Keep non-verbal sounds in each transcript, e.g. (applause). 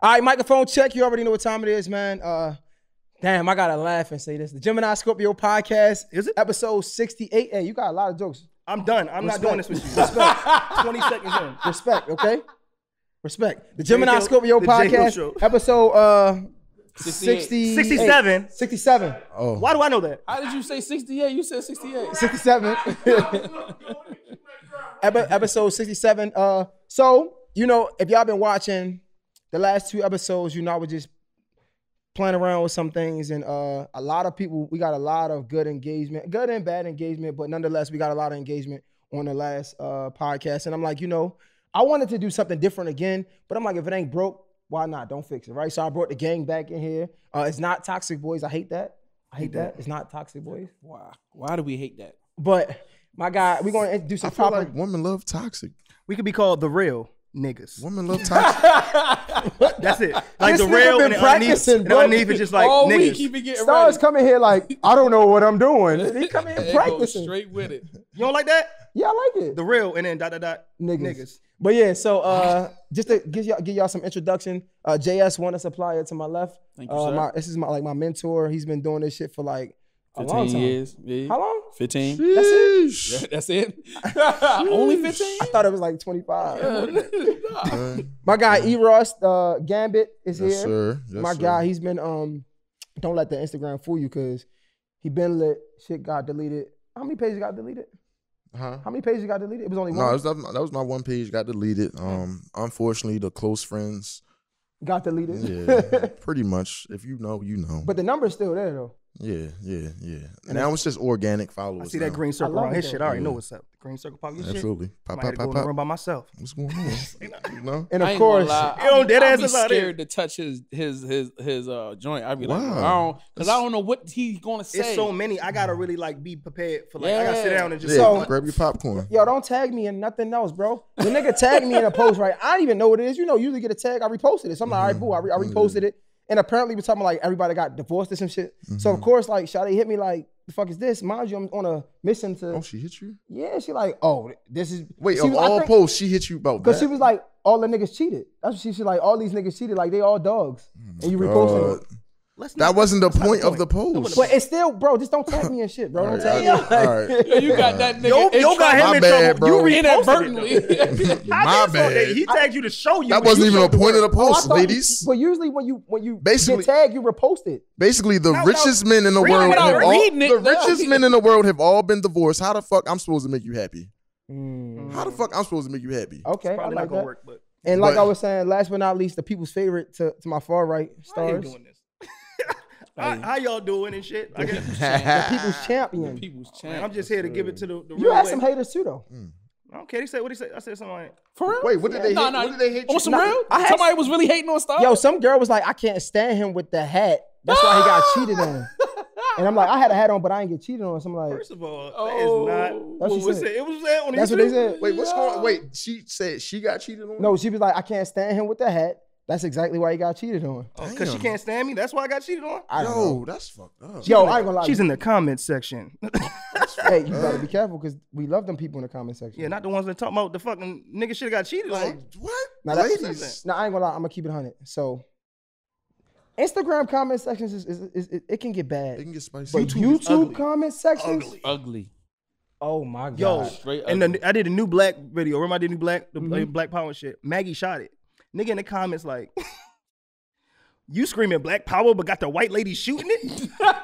All right, microphone check. You already know what time it is, man. Uh, damn, I gotta laugh and say this. The Gemini Scorpio podcast Is it? episode sixty-eight? Hey, you got a lot of jokes. I'm done. I'm Respect. not doing this with you. Respect. 20 seconds in. (laughs) Respect, okay? Respect. The J. Gemini Hill- Scorpio the podcast show. episode uh 68. 60, 67. 67. Oh, Why do I know that? How did you say 68? You said 68. 67. (laughs) Episode 67. Uh, so, you know, if y'all been watching the last two episodes, you know, I was just playing around with some things and uh a lot of people we got a lot of good engagement good and bad engagement but nonetheless we got a lot of engagement on the last uh podcast. And i'm like you know i wanted to do something different again but i'm like if it ain't broke why not? Don't fix it right? So i brought the gang back in here. Uh it's not toxic boys. I hate that. I hate that. it's not toxic boys. Why? Why do we hate that? but my guy we're going to do I some feel proper like women love toxic. We could be called the real niggas. Women love toxic. (laughs) That's it. Like This the real been and the underneath, practicing, and the underneath is just like All niggas. week he stars ready. coming here like i don't know what i'm doing he come in (laughs) They go practicing straight with it. You don't like that? yeah i like it The real and then dot dot dot niggas. niggas. But yeah, so uh, just to give y'all give y'all some introduction, uh, JS Wonder Supplier to my left. Thank you, uh, sir. my, this is my like my mentor. He's been doing this shit for like a long 15 time. years. Yeah. How long? 15. That's it. That's (laughs) it. Only 15? I thought it was like 25. (laughs) Nah. My guy E Ross uh, Gambit is Yes, here. sir. Yes, my sir. guy, he's been um. Don't let the Instagram fool you, cause he been lit. Shit got deleted. How many pages got deleted? Huh? How many pages got deleted? It was only No, one. it was, that, that was my one page. Got deleted. Um, unfortunately, the close friends. got deleted. Yeah, pretty (laughs) much. If you know, you know. but the number's still there though. Yeah, yeah, yeah. And now it's just organic followers. I see that now. green circle love around his that. shit. I already know what's up. The green circle pop your shit. Absolutely. I Pop, might pop, have to go pop, in the pop. room by myself. What's going on? (laughs) you know. And of ain't course, gonna. You don't dead I ass be is out there. scared to touch his his his his uh joint. I'd be like, Wow. I don't, because I don't know what he's gonna say. It's so many. I gotta really like be prepared for like I gotta sit down and just Yeah, So- grab your popcorn. Yo, don't tag me in nothing else, bro. The nigga tagged me in a post, right? I don't even know what it is. You know, usually get a tag. I reposted it. So I'm like, all right, boo. I, re- I reposted it. And apparently we're talking about like everybody got divorced or some shit. So of mm-hmm. course, like Shadi hit me like, the fuck is this? Mind you, I'm on a mission to Oh, she hit you? Yeah, she like, oh, this is Wait, of was- all think- posts, she hit you about Cause she was like, all the niggas cheated. That's what she she like, all these niggas cheated, like they all dogs. Oh and you it. Let's That not- wasn't the that's not point of the post. But it's still, bro, just don't tag me and shit, bro. Don't All tag me. all right. Yo, (laughs) you got that nigga Yo, in yo got trouble him My in bad, trouble. bro. You inadvertently. (laughs) reposted My My bad. He tagged you to show you. That wasn't you even showed the point of the Oh, post, thought- ladies. But usually when you when you Basically- get tagged, you repost it. Basically, the Now, richest men in the world, have all, it, the now. richest men in the world have all been divorced. How the fuck I'm supposed to make you happy? Mm. How the fuck I'm supposed to make you happy? Okay, I Probably not gonna work, but And like I was saying, last but not least, the people's favorite to, to my far right I ain't stars, doing how, how y'all doing and shit? I guess, the people's champion. People's man. I'm just here to give it to the, the You real had way. some haters too, though. Hmm. I don't care. He said what he said. I said something like, For real? Wait, what did they Nah, hate? nah. What did they hate? On you some for? real? I had- Somebody was really hating on Star. Yo, some girl was like, I can't stand him with the hat. That's why he got (laughs) cheated on. And I'm like, I had a hat on, but I ain't get cheated on. So I'm like, first of all, Oh. that is oh, not. That's what what was it? said. It was there on that's what YouTube? they said. Wait, what's going on? Wait, she said she got cheated on? No, she was like, I can't stand him with the hat. That's exactly why he got cheated on. Because she can't stand me. That's why I got cheated on. I don't Yo, know. that's fucked up. Yo, I ain't gonna lie. She's in the comment section. (laughs) hey, you better be careful because we love them people in the comment section. yeah, not the ones that talk about the fucking nigga should have got cheated Like, on. what? Now, that- Ladies. Now I ain't gonna lie, I'm gonna keep it hundred. So, Instagram comment sections is, is, is, it, it can get bad. It bad, can get spicy. but YouTube YouTube ugly. comment sections, Ugly. Ugly. oh my god, Yo, Straight and ugly. then I did a new black video. Remember I did a new black, the uh, Mhm. black power shit. Maggie shot it. Nigga in the comments like, you screaming black power, but got the white lady shooting it. (laughs)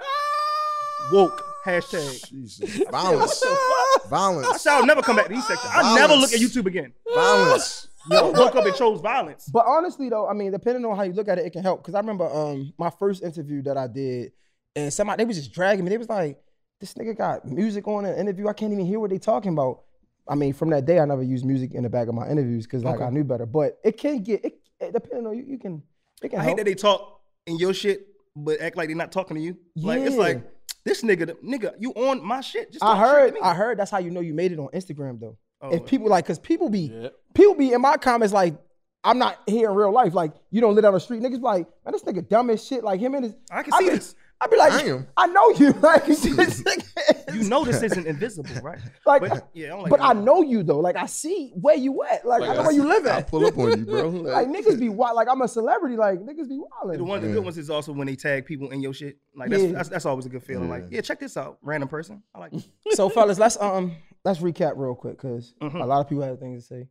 Woke hashtag. Jesus. Violence. I Violence. said I'll never come back to these sections. I'll never look at YouTube again. Violence. (laughs) Yo, woke up and chose violence. But honestly though, I mean, depending on how you look at it, it can help. Cause I remember um my first interview that I did, and somebody they was just dragging me. They was like, "This nigga got music on an interview. I can't even hear what they talking about." I mean, from that day, I never used music in the back of my interviews because like I knew better. But it can get it, it depending on you. You can it can I help. hate that they talk in your shit, but act like they're not talking to you. Like it's like this nigga, nigga, you on my shit. Just I talk straight heard, to me. I heard that's how you know you made it on Instagram though. Oh. if people like, cause people be, Yeah. people be in my comments like, I'm not here in real life. Like you don't live down the street. Niggas be like, man, this nigga dumb as shit. Like him and his. I can I see be, this. I'd be like, Damn. I know you. (laughs) Like (laughs) this (laughs) nigga, you know this isn't (laughs) invisible, right? Like, But yeah, I don't like but. I know you though. Like I see where you at. Like, I know Like, where you live at. I pull up on you, bro. (laughs) Like niggas be wild. Like I'm a celebrity. Like niggas be wild. The one the good ones is also when they tag people in your shit. Like that's Yeah. that's, that's always a good feeling. Like, Yeah. yeah, check this out, random person. I like it. (laughs) so fellas, let's um let's recap real quick because Mhm. a lot of people have things to say.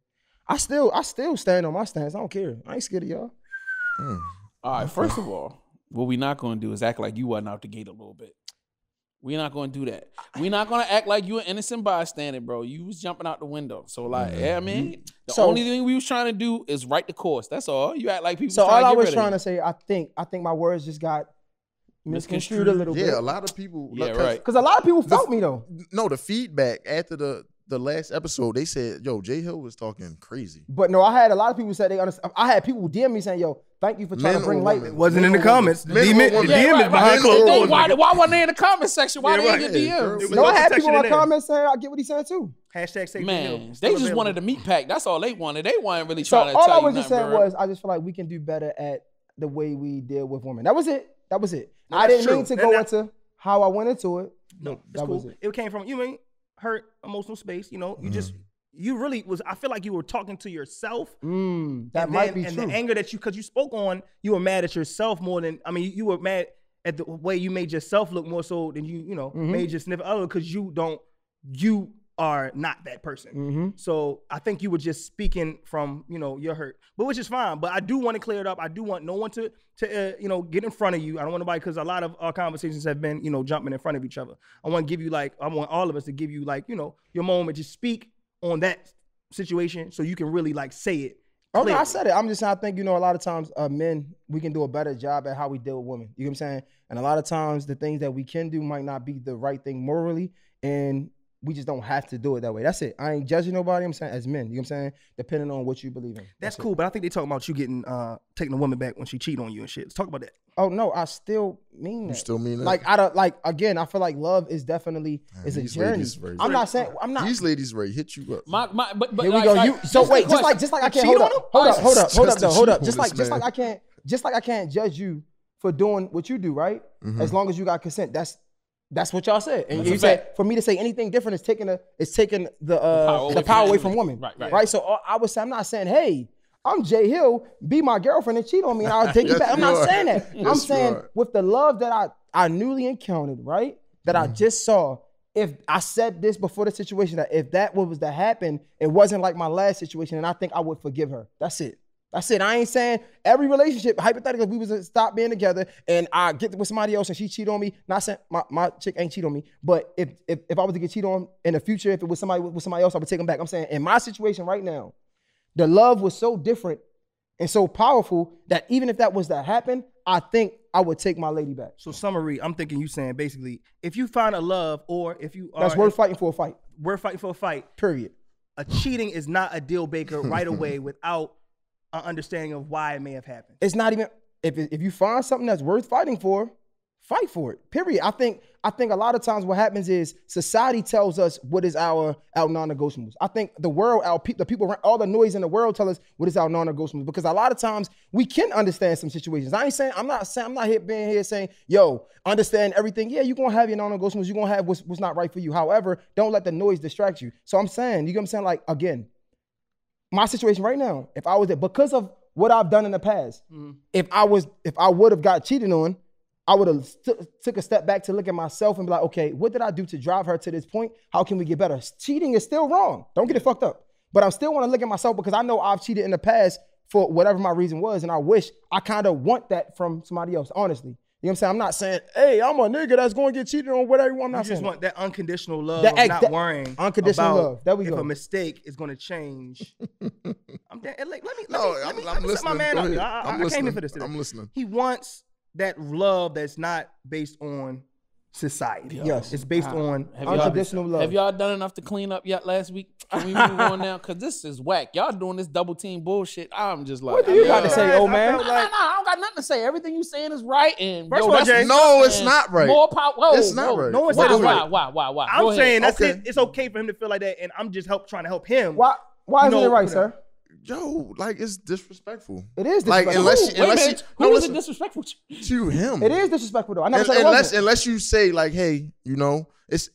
I still I still stand on my stance. I don't care. I ain't scared of y'all. Mm. All right, first of all, what we not going to do is act like you wasn't out the gate a little bit. We're not going to do that. We're not going to act like you an innocent bystander, bro. You was jumping out the window. So like, yeah, I mean, mm-hmm. the So- only thing we was trying to do is right the course. That's all. You act like people. So all to I was trying to say, I think I think my words just got misconstrued Misconstrued. a little Yeah, bit. Yeah, a lot of people. Yeah, like, right. Because a lot of people felt me though. No, the feedback after the the last episode, they said, "Yo, Jay Hill was talking crazy." But no, I had a lot of people say they understand. I had people DM me saying, "Yo, thank you for trying Men to bring light." women? It wasn't in the Men or women? comments. The DM, the women? Yeah, DM right, is behind Men closed doors. why, nigga. why wasn't they in the comment section? Why Yeah, they right. in your DMs? It No, a I had people in in my comments saying, "I get what he's saying too." Hashtag safe Man, they just wanted the meat pack. That's all they wanted. They weren't really So trying to all tell I you was just saying bro. was, I just feel like we can do better at the way we deal with women. That was it. That was it. No, I didn't mean to go that- into how I went into it. No, it's That cool. was it. it. came from you mean hurt emotional space. You know, you Mm-hmm. just you really was. I feel like you were talking to yourself. Mm, that and might then- be and true. the anger that you because you spoke on, you were mad at yourself more than I mean, you were mad at the way you made yourself look more so than you you know Mm-hmm. made your significant other because you don't you are not that person. Mm-hmm. So I think you were just speaking from you know your hurt, but which is fine. But I do want to clear it up. I do want no one to to uh, you know get in front of you. I don't want nobody because a lot of our conversations have been you know jumping in front of each other. I want to give you like I want all of us to give you like you know your moment. Just speak on that situation so you can really like say it. Okay, I said it. I'm just saying, I think, you know, a lot of times uh, men, we can do a better job at how we deal with women. You know what I'm saying? And a lot of times the things that we can do might not be the right thing morally. And we just don't have to do it that way. That's it. I ain't judging nobody. I'm saying as men, you know what I'm saying? Depending on what you believe in. That's it. cool, but I think they talking about you getting uh taking a woman back when she cheat on you and shit. Let's talk about that. Oh no, I still mean that. You still mean that? like I don't like again. I feel like love is definitely is a journey. very- I'm not saying I'm not. These ladies ready hit you up. My, my, but, but Here we like, go. like, You so wait, just like just like I can't hold on up, hold up, hold up, hold up, Just though, hold up. Just like just like I can't just like I can't judge you for doing what you do, right? Mm-hmm. As long as you got consent. That's that's what y'all said. And That's you said fact. for me to say anything different is taking a is taking the uh power the away power from away from women. women. Right, right. So uh, I would say I'm not saying, hey, I'm Jay Hill, be my girlfriend and cheat on me and I'll take you (laughs) Yes, back. I'm not are. saying that. (laughs) I'm saying are. with the love that I I newly encountered, right? That Mm-hmm. I just saw. If I said this before the situation, that if that was to happen, it wasn't like my last situation, and I think I would forgive her. That's it. That's it. I ain't saying every relationship, hypothetically, if we was to stop being together and I get with somebody else and she cheat on me, not saying my, my chick ain't cheat on me, but if, if if I was to get cheated on in the future, if it was somebody with somebody else, I would take them back. I'm saying in my situation right now, the love was so different and so powerful that even if that was to happen, I think I would take my lady back. So summary, I'm thinking you saying basically, if you find a love or if you are That's worth fighting for a fight. we're fighting for a fight, Period. a cheating is not a deal breaker right away (laughs) without an understanding of why it may have happened. It's not even if if you find something that's worth fighting for, fight for it. Period. I think I think a lot of times what happens is society tells us what is our our non-negotiables. I think the world, our pe- the people, all the noise in the world tell us what is our non-negotiables because a lot of times we can understand some situations. I ain't saying I'm not saying I'm not here being here saying yo understand everything. Yeah, you're gonna have your non-negotiables. You're gonna have what's what's not right for you. However, don't let the noise distract you. So I'm saying, you get what I'm saying? Like again, my situation right now, if I was there, because of what I've done in the past, mm-hmm. if I was, if I would have got cheated on, I would have st- took a step back to look at myself and be like, okay, what did I do to drive her to this point? How can we get better? Cheating is still wrong. Don't get it fucked up. But I still want to look at myself because I know I've cheated in the past for whatever my reason was, and I wish I kind of want that from somebody else. Honestly, you know what I'm saying? I'm not saying, hey, I'm a nigga that's going to get cheated on. Whatever. I'm You not just saying. that. want that unconditional love That not that- worrying. unconditional about love. There we if go. a mistake is going to change. (laughs) I'm da- like, let me, let No, me, I'm- me, I'm let me set my listening. man up. I, I, I'm I came here listening. for this today. I'm listening. He wants that love that's not based on society. Yes. It's based on have Unconditional love. Have y'all done enough to clean up yet last week? Can we move on now? Cause this is whack. Y'all doing this double team bullshit. I'm just like, What do you I got to say, I old felt man? No, no, no, I don't got nothing to say. Everything you saying is right. And First yo, of all, that's- Jay- No, it's not right. More power. Whoa, It's not whoa. right. No one Why, said it's why, right. why, why, why? Go I'm saying that's Okay. it. It's okay for him to feel like that, and I'm just help trying to help him. Why? Why isn't You know, it right, put a- sir? Yo, like it's disrespectful. It is Like disrespectful. unless Who? you, Wait unless minute. no, Who is listen, it disrespectful to? to him. It is disrespectful though. I never And- said unless unless you say like, hey, you know, it's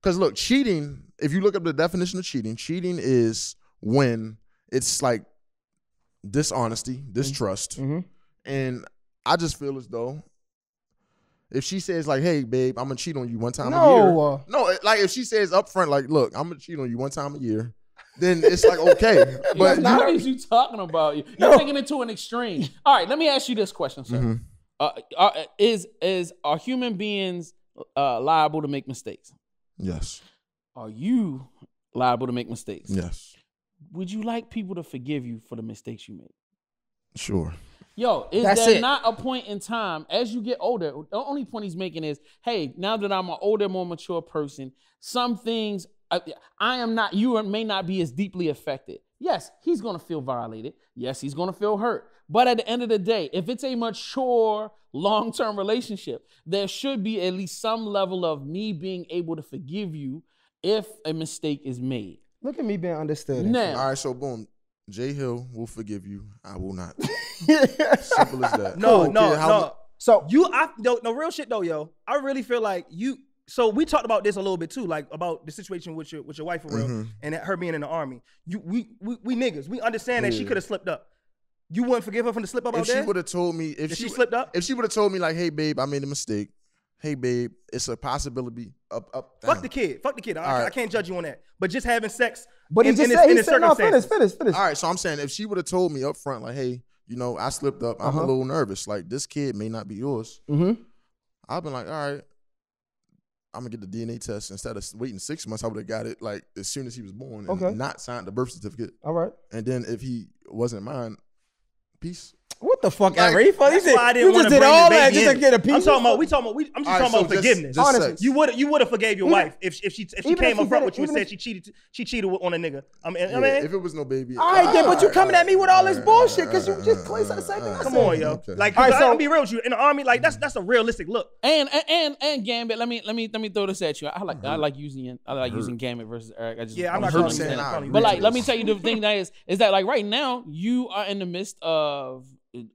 Because look, cheating. If you look up the definition of cheating, cheating is when it's like dishonesty, distrust, Mhm. and I just feel as though if she says like, "Hey, babe, I'm gonna cheat on you one time a year," No, no, like if she says up front, like, "Look, I'm gonna cheat on you one time a year," then it's like okay, (laughs) but But what is you talking about? You're No. taking it to an extreme. All right, let me ask you this question, sir. Mhm. Uh, are, is is are human beings uh, liable to make mistakes? yes, Are you liable to make mistakes? yes, Would you like people to forgive you for the mistakes you make? sure. Yo, is That's there it. not a point in time as you get older? The only point he's making is, hey, now that I'm an older, more mature person, some things I, I am not. You are- may not be as deeply affected. Yes, he's gonna feel violated. Yes, he's gonna feel hurt. But at the end of the day, if it's a mature, long-term relationship, there should be at least some level of me being able to forgive you if a mistake is made. look at me being understood. Now, All right, so boom, Jay Hill will forgive you. I will not. (laughs) Simple as that. No, I don't no, care how no. so You, I no, no real shit though, yo. I really feel like you. So we talked about this a little bit too, like about the situation with your with your wife for real, Mhm. and her being in the army. You, we, we, we niggas, we understand that she could have slipped up. You wouldn't forgive her from the slip up If out she would have told me, if If she she slipped up? if she would have told me like, "Hey, babe, I made a mistake. Hey, babe, it's a possibility." Up, up. Fuck the kid. Fuck the kid. I, All right. I can't judge you on that. But just having sex. but he in, just in said, this- he said, no, finish, finish, finish. All right, so I'm saying if she would have told me up front, like, "Hey, you know, I slipped up. I'm Uh-huh. a little nervous. Like, this kid may not be yours." Mm-hmm. I've been like, "All right." I'm gonna get the DNA test instead of waiting six months. I would have got it like as soon as he was born, and Okay. not signed the birth certificate. All right. And then if he wasn't mine, peace. What the fuck, Like, ever? He fuck- That's said, why I you didn't just want to did bring all the that baby just to in. get a piece. I'm talking about. We talking about. We, I'm just All right, talking about so just- forgiveness. just Honestly. sex. You would you would have forgave your Even- wife if if she if she came up front with you and said she cheated she cheated on a nigga. I mean, I mean, if it was no baby, All right, then, but you coming at me with all this bullshit because you just right, clearly said the right, same thing. Come on, yo. Like, All right, I'm gonna be real with you. In the army, like that's that's a realistic look. And and and, and Gambit, let me let me let me throw this at you. I like I mm-hmm. like using I like using Gambit versus Eric. I just Yeah, I'm I'm not hurt calling you saying that. that. I'm calling you But like, let me tell you the thing that is is that like right now you are in the midst of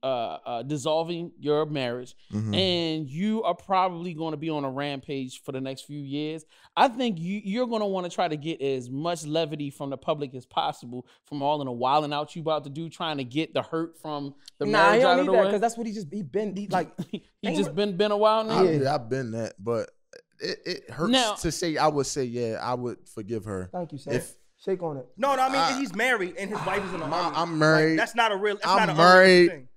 uh, uh dissolving your marriage, Mhm. and you are probably going to be on a rampage for the next few years. I think you you're going to want to try to get as much levity from the public as possible from all in the wilding out you about to do, trying to get the hurt from the Nah, marriage he out don't of need the that way. because that's what he just he been he, like. (laughs) he just been been a while now. I, Yeah. yeah, I've been that, but it, it hurts Now- to say. I would say, yeah, I would forgive her. Thank you, sir. If Shake on it. No, no, I mean I- he's married and his wife is in the I'm- army. I'm Like, married. that's not a real. That's I'm not a married. thing.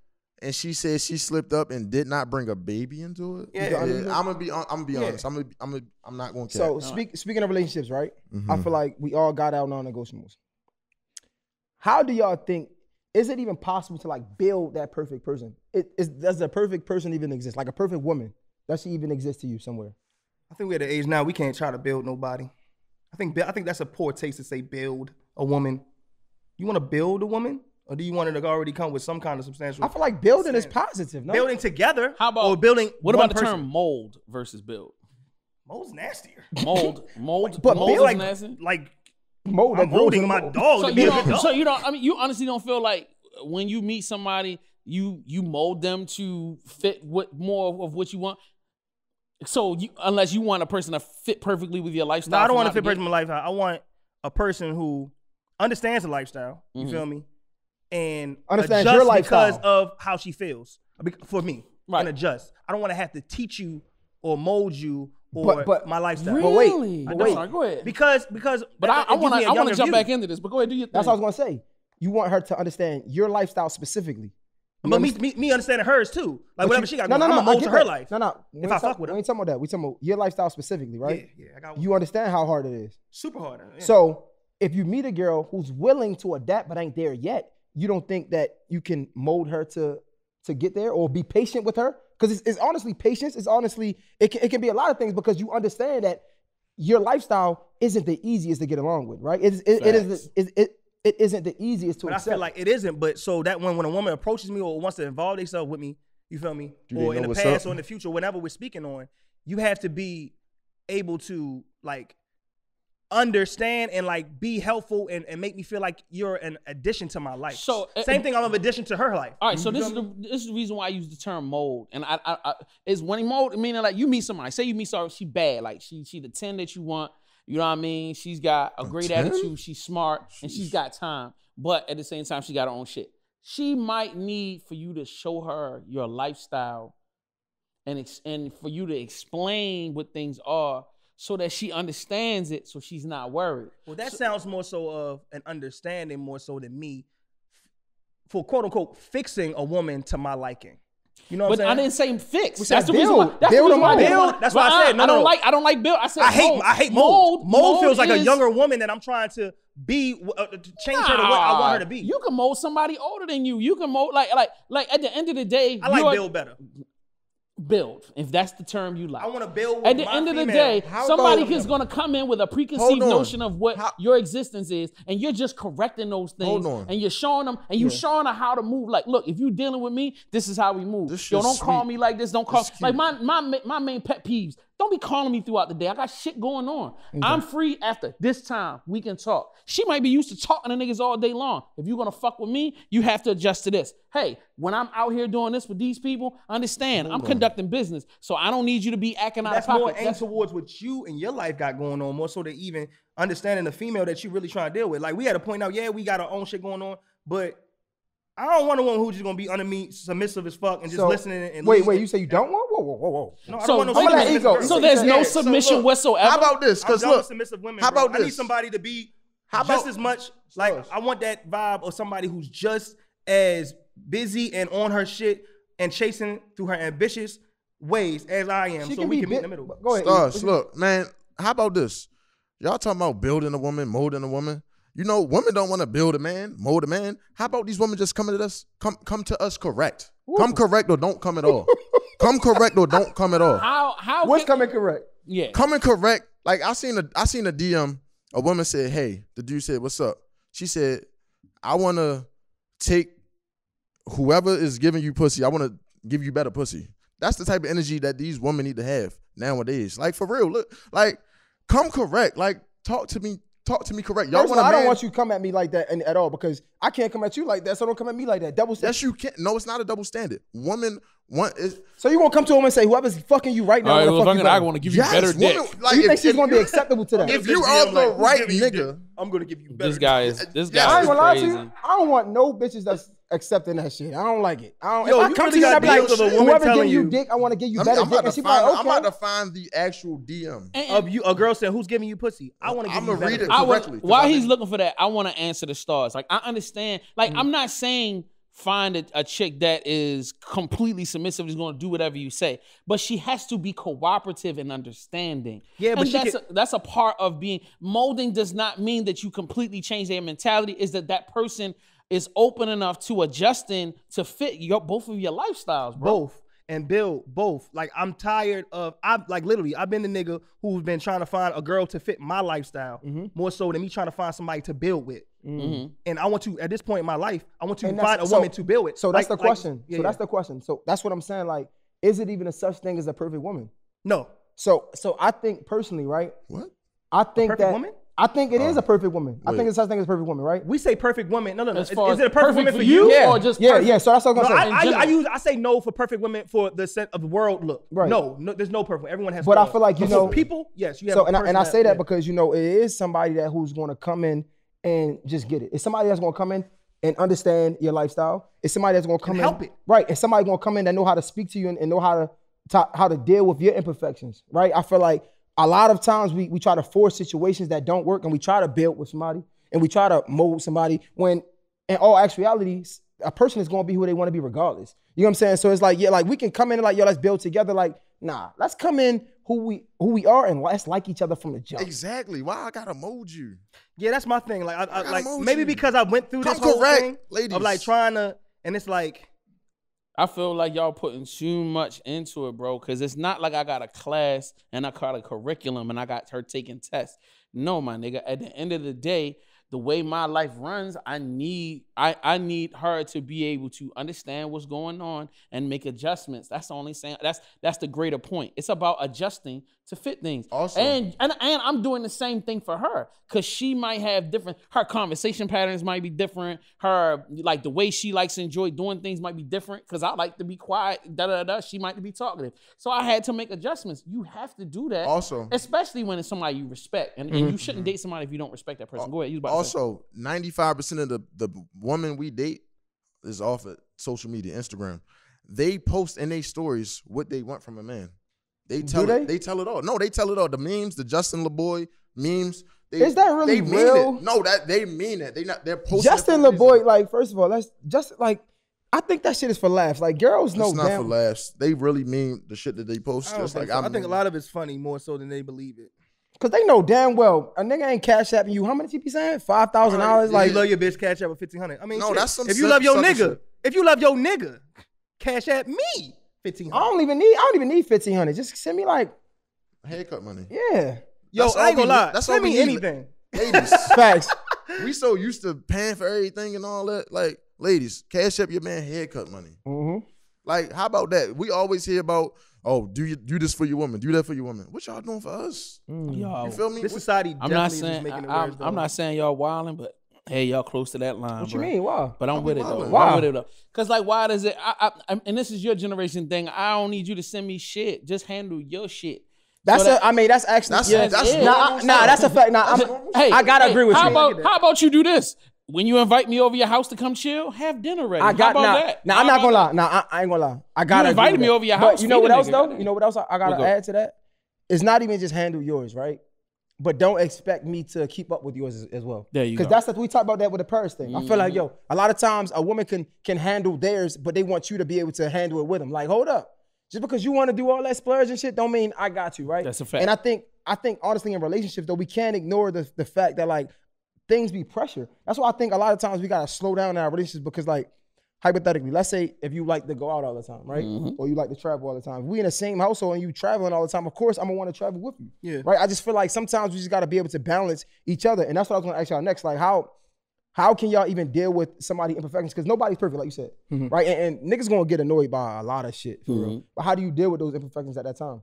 and she said she slipped up and did not bring a baby into it. Yeah. I'm gonna be. hon- I'm gonna be Yeah. honest. I'm gonna. be- I'm gonna. I'm not gonna. So cap. speak, speaking of relationships, right? I Mhm. feel like we all got out non-negotiables. How do y'all think? Is it even possible to like build that perfect person? It, is, does a perfect person even exist? Like a perfect woman? Does she even exist to you somewhere? I think we're at the age now we can't try to build nobody. I think I think that's a poor taste to say build a woman. You want to build a woman, or do you want her to already come with some kind of substantial I feel like building is positive. No, building together? How about or building? What one about the person? term mold versus build? Mold's nastier. Mold, mold, But mold is like nasty. like mold that I'm molding in my mold. dog So to be you a don't. dog. So you don't. I mean, you honestly don't feel like when you meet somebody, you you mold them to fit what more of what you want. So you, unless you want a person to fit perfectly with your No, lifestyle, I don't want to fit perfectly person in my lifestyle. I want a person who understands the lifestyle. You Mhm. feel me? And Understands adjusts your lifestyle. because of how she feels. For me, Right. and adjust. I don't want to have to teach you or mold you or But- but- my lifestyle. gate. But wait, Really? but I'm wait. sorry, go ahead. Because because but I, it I want to a I want to jump view. back into this. But go ahead, do your thing. That's what I was gonna say. You want her to understand your lifestyle specifically. You But me, me, me understanding hers too. Like But whatever you- she got no, going, no, I'm no, gonna mold to her that. life. No, no. We If I talk- fuck with her. We ain't talking about that. We talking about your lifestyle specifically, right? Yeah, yeah. I got You understand how hard it is. super hard. Yeah. So if you meet a girl who's willing to adapt but ain't there yet, you don't think that you can mold her to to get there or be patient with her? Because it's, it's honestly patience. It's honestly it can, it can be a lot of things because you understand that your lifestyle isn't the easiest to get along with, right? It is it, it is it, it it isn't the easiest to But I accept. feel like it isn't. But so that when when a woman approaches me or wants to involve themselves with me, you feel me? Do they or in the past up? or in the future, whenever we're speaking on, you have to be able to like understand and like be helpful and, and make me feel like you're an addition to my life. So, uh, same thing, I'm an addition to her life. All right, so this is the this is the reason why I use the term mold, and I, I, I is when mold meaning like you meet somebody, say you meet somebody, she bad, like she she the ten that you want, You know what I mean? She's got a great 10? attitude. She's smart and she's got time. But at the same time, she got her own shit. She might need for you to show her your lifestyle and ex- and for you to explain what things are so that she understands it so she's not worried. Well, that sounds more so of an understanding more so than me for quote unquote fixing a woman to my liking. You know what But I'm saying? I didn't say fix. We said That's the reason why. build. That's the reason why I them didn't up. want- That's why I said, no, I don't no. like. I don't like build. I said I hate mold. I hate mold. Mold, feels like a younger woman that I'm trying to be uh, to change her to what I want her to be. You can mold somebody older than you. You can mold like like like at the end of the day. I like Bill better. Build, if that's the term you like. I want to build. At the end of the day, How somebody is going to come in with a preconceived notion of what How- your existence is, and you're just correcting those things, Hold on. and you're showing them, and you're showing them how to move. Like, look, if you're dealing with me, this is how we move. Yo, don't call me like this. Don't call. Like my my my main pet peeves. Don't be calling me throughout the day. I got shit going on. I'm free after this time. We can talk. She might be used to talking to niggas all day long. If you're gonna fuck with me, you have to adjust to this. Hey, when I'm out here doing this with these people, understand I'm conducting business, so I don't need you to be acting out That's of pocket. more aimed That's- towards what you and your life got going on, more so than even understanding the female that you really trying to deal with. Like we had to point out, yeah, we got our own shit going on, but I don't want a woman who's just gonna be under me, submissive as fuck, and just So, listening and wait, wait. You say you don't want? Whoa, whoa, whoa, whoa. No, I So don't want no wait a minute. submissive ego. So there's no Yeah, so submission look, whatsoever. How about this? Because look, submissive women. how bro. about I need somebody to be How just as much like I want that vibe of somebody who's just as busy and on her shit and chasing through her ambitious ways as I am, She so can we be can meet in the middle. Go ahead. Stars, look, man. How about this? Y'all talking about building a woman, molding a woman. You know, women don't want to build a man, mold a man. How about these women just coming to us, come come to us correct? Come correct or don't come at all. come correct or don't come at all. (laughs) How how What's can- coming correct? Yeah. Coming correct. Like I seen a I seen a DM. A woman said, "Hey," the dude said, "What's up?" She said, "I want to take whoever is giving you pussy. I want to give you better pussy." That's the type of energy that these women need to have nowadays. Like for real, look, like come correct. Like talk to me, talk to me correct. Y'all First of want all, a I don't want you to come at me like that and, at all because I can't come at you like that. So don't come at me like that. Double standard. Yes, you can't. No, it's not a double standard. Woman want is So you won't come to a woman and say, "Whoever's fucking you right now, All right, well, fuck if you I'm gonna, I want to give you yes, better woman, So like you if- think she's if gonna be acceptable to that? if you are the like, right giving you dick? nigga, I'm gonna give you better. This guy is this guy I ain't is gonna lie to crazy. you. I don't want no bitches that's accepting that shit. I don't like it. I don't. Yo, if I come really to you I got be like, deals of a woman whoever telling give you you- dick, I want to give you I'm, better I'm dick. about And to she find. like, I'm about to find the actual DM. And- Of you, a girl saying, "Who's giving you pussy?" I want to give I'ma read it. pussy. I would, correctly, 'cause while he's looking for that, I want to answer the stars. Like I understand. Like Mm. I'm not saying find a, a chick that is completely submissive is going to do whatever you say, but she has to be cooperative and understanding. Yeah, but and that's can- a, that's a part of being molding. Does not mean that you completely change their mentality. Is that that person is open enough to adjusting to fit your both of your lifestyles, bro. both and build both. Like I'm tired of I've like literally I've been the nigga who's been trying to find a girl to fit my lifestyle Mm-hmm. more so than me trying to find somebody to build with. Mhm. And I want to at this point in my life, I want to find a so- woman to build with. So that's Like- the like- question. yeah, so that's yeah. the question. So that's what I'm saying. Like, is it even a such thing as a perfect woman? no So, so I think personally, right? What? I think perfect that woman? I think it is Oh. a perfect woman. I think it's such thing as a perfect woman, right? We say perfect woman. No, no, no. Is, is it a perfect, woman for you? Yeah, or just yeah, perfect? yeah. So that's what I'm gonna I, say. in I, I use I say no for perfect women for the set of the world look. Right. No, no, there's no perfect. Everyone has. But I feel like, you But know- people, yes, you have. so and I, and I say that yeah. because you know it is somebody that who's going to come in and just get it. It's somebody that's going to come in and understand your lifestyle. It's somebody that's going to come in help it. right. It's somebody going to come in that know how to speak to you and, and know how to, to how to deal with your imperfections. Right. I feel like a lot of times we we try to force situations that don't work and we try to build with somebody and we try to mold somebody when in all actuality a person is going to be who they want to be regardless. You know what I'm saying? So it's like yeah, like we can come in and like yo, let's build together. Like nah, let's come in who we who we are and let's like each other from the jump. Exactly. Why I gotta mold you? Yeah, that's my thing. Like, I, I, gotta like maybe you. because I went through Come this whole correct, thing ladies. of like trying to, and it's like I feel like y'all putting too much into it, bro. Cause it's not like I got a class and I got a curriculum and I got her taking tests. No, my nigga. At the end of the day, the way my life runs, I need I I need her to be able to understand what's going on and make adjustments. That's the only saying. That's that's the greater point. It's about adjusting to fit things. Also- and and and I'm doing the same thing for her because she might have different. Her conversation patterns might be different. Her like the way she likes to enjoy doing things might be different. Because I like to be quiet. Da da da. She might be talkative. So I had to make adjustments. You have to do that. Also- especially when it's somebody you respect, and, and mm-hmm. you shouldn't mm-hmm. date somebody if you don't respect that person. Go ahead. You about. Also, ninety five percent of the the women we date is off of social media, Instagram. They post in their stories what they want from a man. They tell they? it. They tell it all. No, they tell it all. The memes, the Justin Laboy memes. They, Is that really they mean real? It. No, that they mean it. They not. They're posting. Justin for a reason. Laboy, like, first of all, that's just like, I think that shit is for laughs. Like, girls know It's not damn. for laughs. They really mean the shit that they post. I, Just like so. I I'm, think a lot of it's funny more so than they believe it. Cause they know damn well a nigga ain't cash apping you. How much he be saying? Five thousand dollars. Like you love your bitch, cash out with fifteen hundred. I mean, No, shit. that's some if you love your nigga, shit. if you love your nigga, cash at me fifteen I don't even need. I don't even need fifteen hundred. Just send me like, haircut money. yeah. Yo, That's I ain't all gonna we lie. that's Send all we me need. anything. Ladies, (laughs) Facts. we so used to paying for everything and all that. Like, ladies, cash up your man haircut money. hmm Like, how about that? We always hear about, oh, do you do this for your woman, do that for your woman. What y'all doing for us? Mm. Yo, You feel me? This What- society I'm definitely not is just saying making it I, worse. am I'm not saying y'all wilding, but hey, y'all close to that line. What you mean? Why? But I'm Why with we it though. Why? I'm with it though. Cause like, why does it? I, I, I'm- and this is your generation thing. I don't need you to send me shit. Just handle your shit. That's So a. I mean, that's actually. That's yeah. that's yeah. Nah, I- nah, that's a fact. Nah, I'm, Hey, I gotta hey, agree with how you. About, how about you do this? When you invite me over your house to come chill, have dinner ready. I got how about nah, that? Nah, How I'm not gonna lie. Nah, I, I ain't gonna lie. I gotta. agree invited me over your house. But you know what else though? You know what else I, I gotta add to that? It's not even just handle yours, right? But don't expect me to keep up with yours as, as well. There you Because that's what we talk about that with the purse thing. I feel like yo, mm-hmm. a lot of times a woman can can handle theirs, but they want you to be able to handle it with them. Like, hold up. Just because you want to do all that splurge and shit, don't mean I got you, right? That's a fact. And I think I think honestly in relationships though, we can't ignore the the fact that like things be pressure. That's why I think a lot of times we gotta slow down in our relationships because like hypothetically, let's say if you like to go out all the time, right? Mm-hmm. Or you like to travel all the time. If we in the same household and you traveling all the time, of course I'm gonna want to travel with you. Yeah. Right. I just feel like sometimes we just gotta be able to balance each other. And that's what I was gonna ask y'all next. Like how how can y'all even deal with somebody imperfections? Because nobody's perfect, like you said. Right? And, and niggas gonna get annoyed by a lot of shit for real. But how do you deal with those imperfections at that time?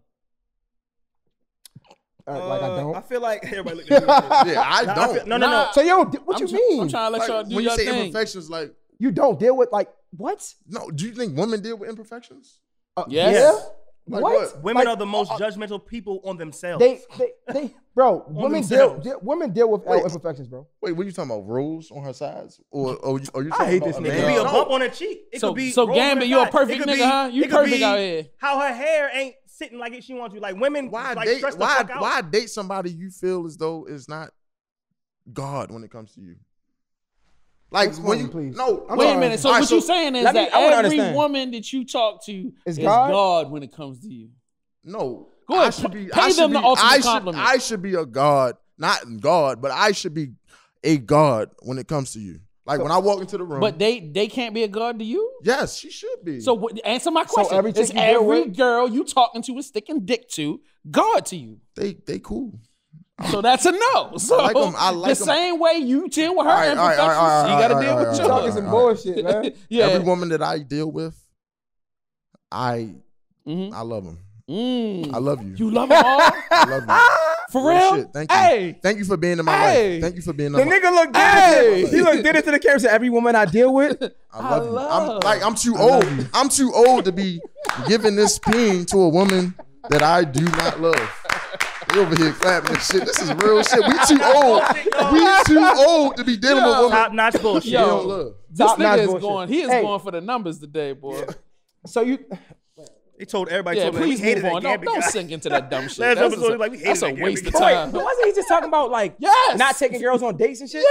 Uh, like I Uh, don't. I feel like everybody looking at me. (laughs) Yeah, I don't. feel- no, no, no. Nah. so you don't. What I'm you tr- mean? I'm trying to let Like, y'all do when you say thing. imperfections, like you don't deal with like what? no. Do you think women deal with imperfections? Uh, Yes. Yeah. Like what? what? Women Like, are the most uh, judgmental people on themselves. They, they, they, (laughs) bro. women deal, themselves. deal. Women deal with Wait. imperfections, bro. Wait, what are you talking about? Rolls on her sides, or or you, are you I hate about this a nigga. it could be a No. bump on her cheek. It So- could be so rolls Gambit, you a perfect nigga, be- huh? You perfect out here. How her hair ain't sitting like it she wants you. Like women, Why like date? stress the Why fuck out. why date somebody you feel as though is not God when it comes to you? Like Explain, when you please. no, I'm Wait sorry. a minute. So All right, what you saying is let me- that every understand. woman that you talk to Is is God? God? when it comes to you. No, Go ahead, I should be. pay I should them the ultimate I should, compliment. I should be a God, not God, but I should be a God when it comes to you. Like when I walk into the room. But they they can't be a God to you. yes, she should be. So what, answer my question. so every is chick you deal every with- girl you talking to is sticking dick to God to you? they they cool. So that's a no. So like 'em, I like the 'em. same way you deal with her All right, all right, imperfections, all right, all right, you got to all deal right, with all right, yours. Talking some bullshit, man. (laughs) yeah. Every woman that I deal with, I Mhm. I love them. Mm. I love you. You love them all (laughs) I love you. For Real real? shit. Thank you. Hey, Thank you for being in my Hey. life. Thank you for being in The my nigga looked dead. Hey. into the, he looked dead into the camera. Said every woman I deal with. (laughs) I love I you. love- I'm like I'm too old. I'm too old to be giving this peen to a woman that I do not love. We over here clapping and shit. This is real shit. We too (laughs) old. We too old to be dealing with women Top notch bullshit. Yo. don't love. this Top notch nigga is bullshit. going. He is Hey. going for the numbers today, boy. So you, They told everybody. Yeah, told please hated move on. Don't, don't sink into that dumb (laughs) shit. Last that's episode, a, like, we hated that's a that waste of time. but wasn't he just talking about like (laughs) Yes. not taking girls on dates and shit?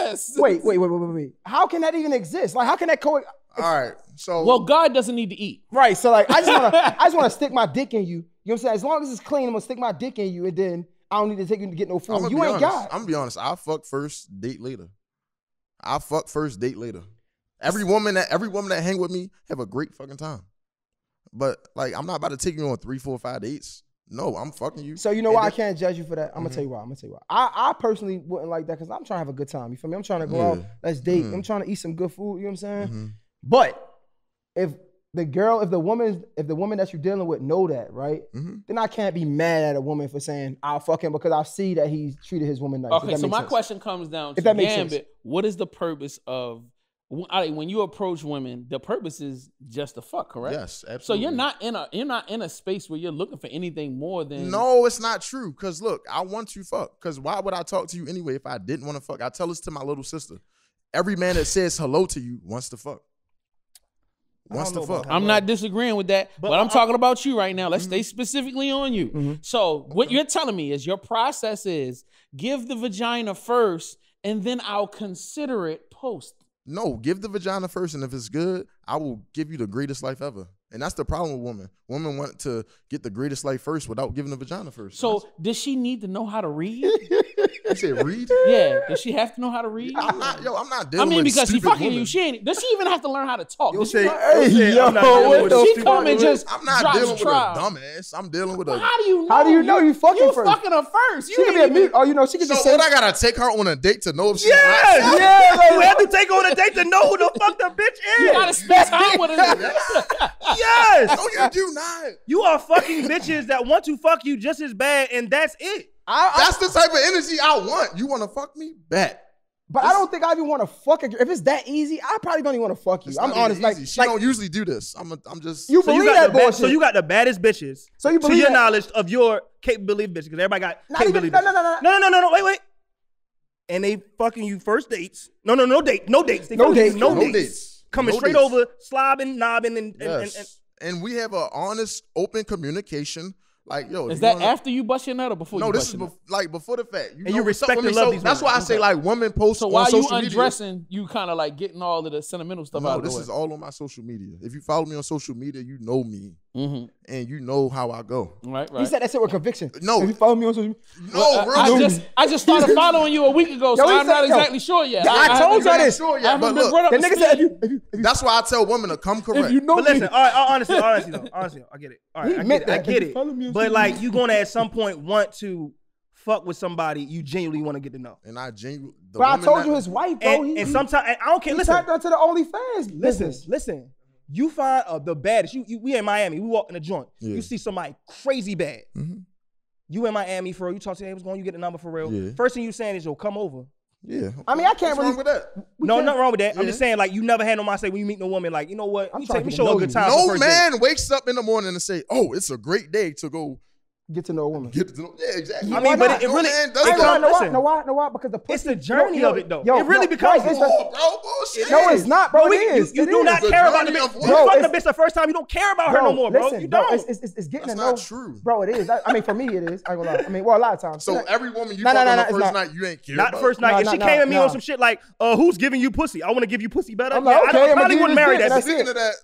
Yes. Wait, wait, wait, wait, wait, wait. How can that even exist? Like, how can that co? All right. So Well, God doesn't need to eat. Right. So like, I just wanna, (laughs) I just wanna stick my dick in you. You know what I'm saying? As long as it's clean, I'm gonna stick my dick in you, and then I don't need to take you to get no food. You ain't honest. God. I'm gonna be honest. I fuck first, date later. I fuck first, date later. Every woman that every woman that hang with me have a great fucking time. But like, I'm not about to take you on three, four, five dates. No, I'm fucking you. So you know And why I can't judge you for that? I'm gonna tell you why. I'm gonna tell you why. I, I personally wouldn't like that because I'm trying to have a good time. You feel me? I'm trying to go out, let's date. Mhm. I'm trying to eat some good food. You know what I'm saying? Mhm. But if the girl, if the woman, if the woman that you're dealing with know that, right? Mhm. Then I can't be mad at a woman for saying I'll fuck him because I see that he's treated his woman nice. Okay, so my sense. question comes down to If that makes sense. Gambit. What is the purpose of when all right, when you approach women? The purpose is just to fuck, correct? Yes, absolutely. So you're not in a you're not in a space where you're looking for anything more than No, it's not true. Cause look, I want to fuck. Cause why would I talk to you anyway if I didn't want to fuck? I tell this to my little sister. Every man that says hello to you wants to fuck. Wants to fuck. I'm not disagreeing with that, but, But I'm I- talking about you right now. Let's Mm-hmm. stay specifically on you. Mhm. So what you're telling me is your process is give the vagina first, and then I'll consider it post. No, give the vagina first, and if it's good, I will give you the greatest life ever. And that's the problem with women. Women want to get the greatest life first without giving the vagina first. So does she need to know how to read? (laughs) you said read. yeah, does she have to know how to read? I'm not, yo, I'm not dealing. I mean, because she fucking women. you, she ain't. Does she even have to learn how to talk? You'll say, Hey, you'll yo, I'm not what with she come and just I'm not drops dealing with trial. a dumbass. I'm dealing with a. How do you know? How do you know you fucking you first? fucking her first. You She could be a mute. Oh, you know, she could So just say, what? I gotta take her on a date to know if she's Yes! hot? yeah, like, You have to take her on a date to know who the fuck the bitch is. You gotta spend time with her. (laughs) Yes. No, you do not. You are fucking bitches that want to fuck you just as bad, and that's it. I, I, That's the type of energy I want. You want to fuck me? Bet. but I don't think I even want to fuck a girl. If it's that easy, I probably don't even want to fuck you. I'm honest. Like, she like don't usually do this. I'm. A, I'm just. you So you believe got that the bad, bullshit. so you got the baddest bitches. So you to your that? knowledge of your capability bitches, because everybody got Not even- capability. no, bitches. no, no, no. no, no, no, no. Wait, wait. And they fucking you first dates. No, no, no date, no dates. They No fucking you dates. no, No dates. dates. Coming No straight dates. over, slobbing, knobbing, and, and, and, and and we have a honest, open communication. Like, yo, Is that wanna- after you bust your nut or before No, you this bust is bef- like before the fact. And know you respect with and love So these That's women. why I say like women post So on while you social media. undressing, you kind of like getting all of the sentimental stuff out No, of the this way. is all on my social media. If you follow me on social media, you know me mm-hmm. and you know how I go. Right, He said that shit with conviction. No. If you follow me on social No, bro. I, I just I just started (laughs) following you a week ago, so Yo, I'm said- not yo, exactly sure yet. I haven't told y'all this. Sure, I but look, brought up that to nigga said if you, if you, if you, that's why I tell women to come correct. if you know But me, listen, all right, honestly, honestly though, honestly, though, I get it. All right, He I get it. I get If you follow me it. But like, media. you gonna at some point want to fuck with somebody you genuinely want to get to know. and I genuinely. but I told you his wife, bro. And, he, and sometimes, I don't care. he Listen, tapped onto the OnlyFans listen, listen. You find uh, the baddest. You, you, we in Miami. We walk in a joint. Yeah. You see somebody crazy bad. Mhm. You in Miami for real. You talk to them. What's going? on? You get the number for real. Yeah. First thing you saying is, "Yo, come over." Yeah. I mean, I can't What's really- wrong with that? We no, can't- nothing wrong with that. I'm just saying, like, you never had no mind say when you meet no woman, like, you know what? I'm me trying take me show a good time. No first date. man wakes up in the morning and say, "Oh, it's a great day to go Get to know a woman. get to know." Yeah, exactly. I mean, but it, it No really. man does it I ain't that. gonna come- know why, listen, know why, know why? Because the pussy, It's the yo, journey yo, of it, though. Yo, It really no, becomes- right, it's Oh, bro, bullshit. No, it's not, bro. But we- it is. You, you It do is. not care about the bitch. You what? Fuck the bitch the first time. You don't care about her no more, bro. Listen, you don't. it's, it's, it's, it's getting That's to know. not true. Bro, it is. I, I mean, for me, it is. I ain't gonna lie. I mean, well, a lot of times. So Not- every woman you No, no, fuck on the first night, you ain't care not first night. If she came at me on some shit like, uh, who's giving you pussy? I want to give you pussy better. I'm yeah, like, I, okay, don't- I I'ma probably wouldn't marry that dick, bitch. and Speaking of that,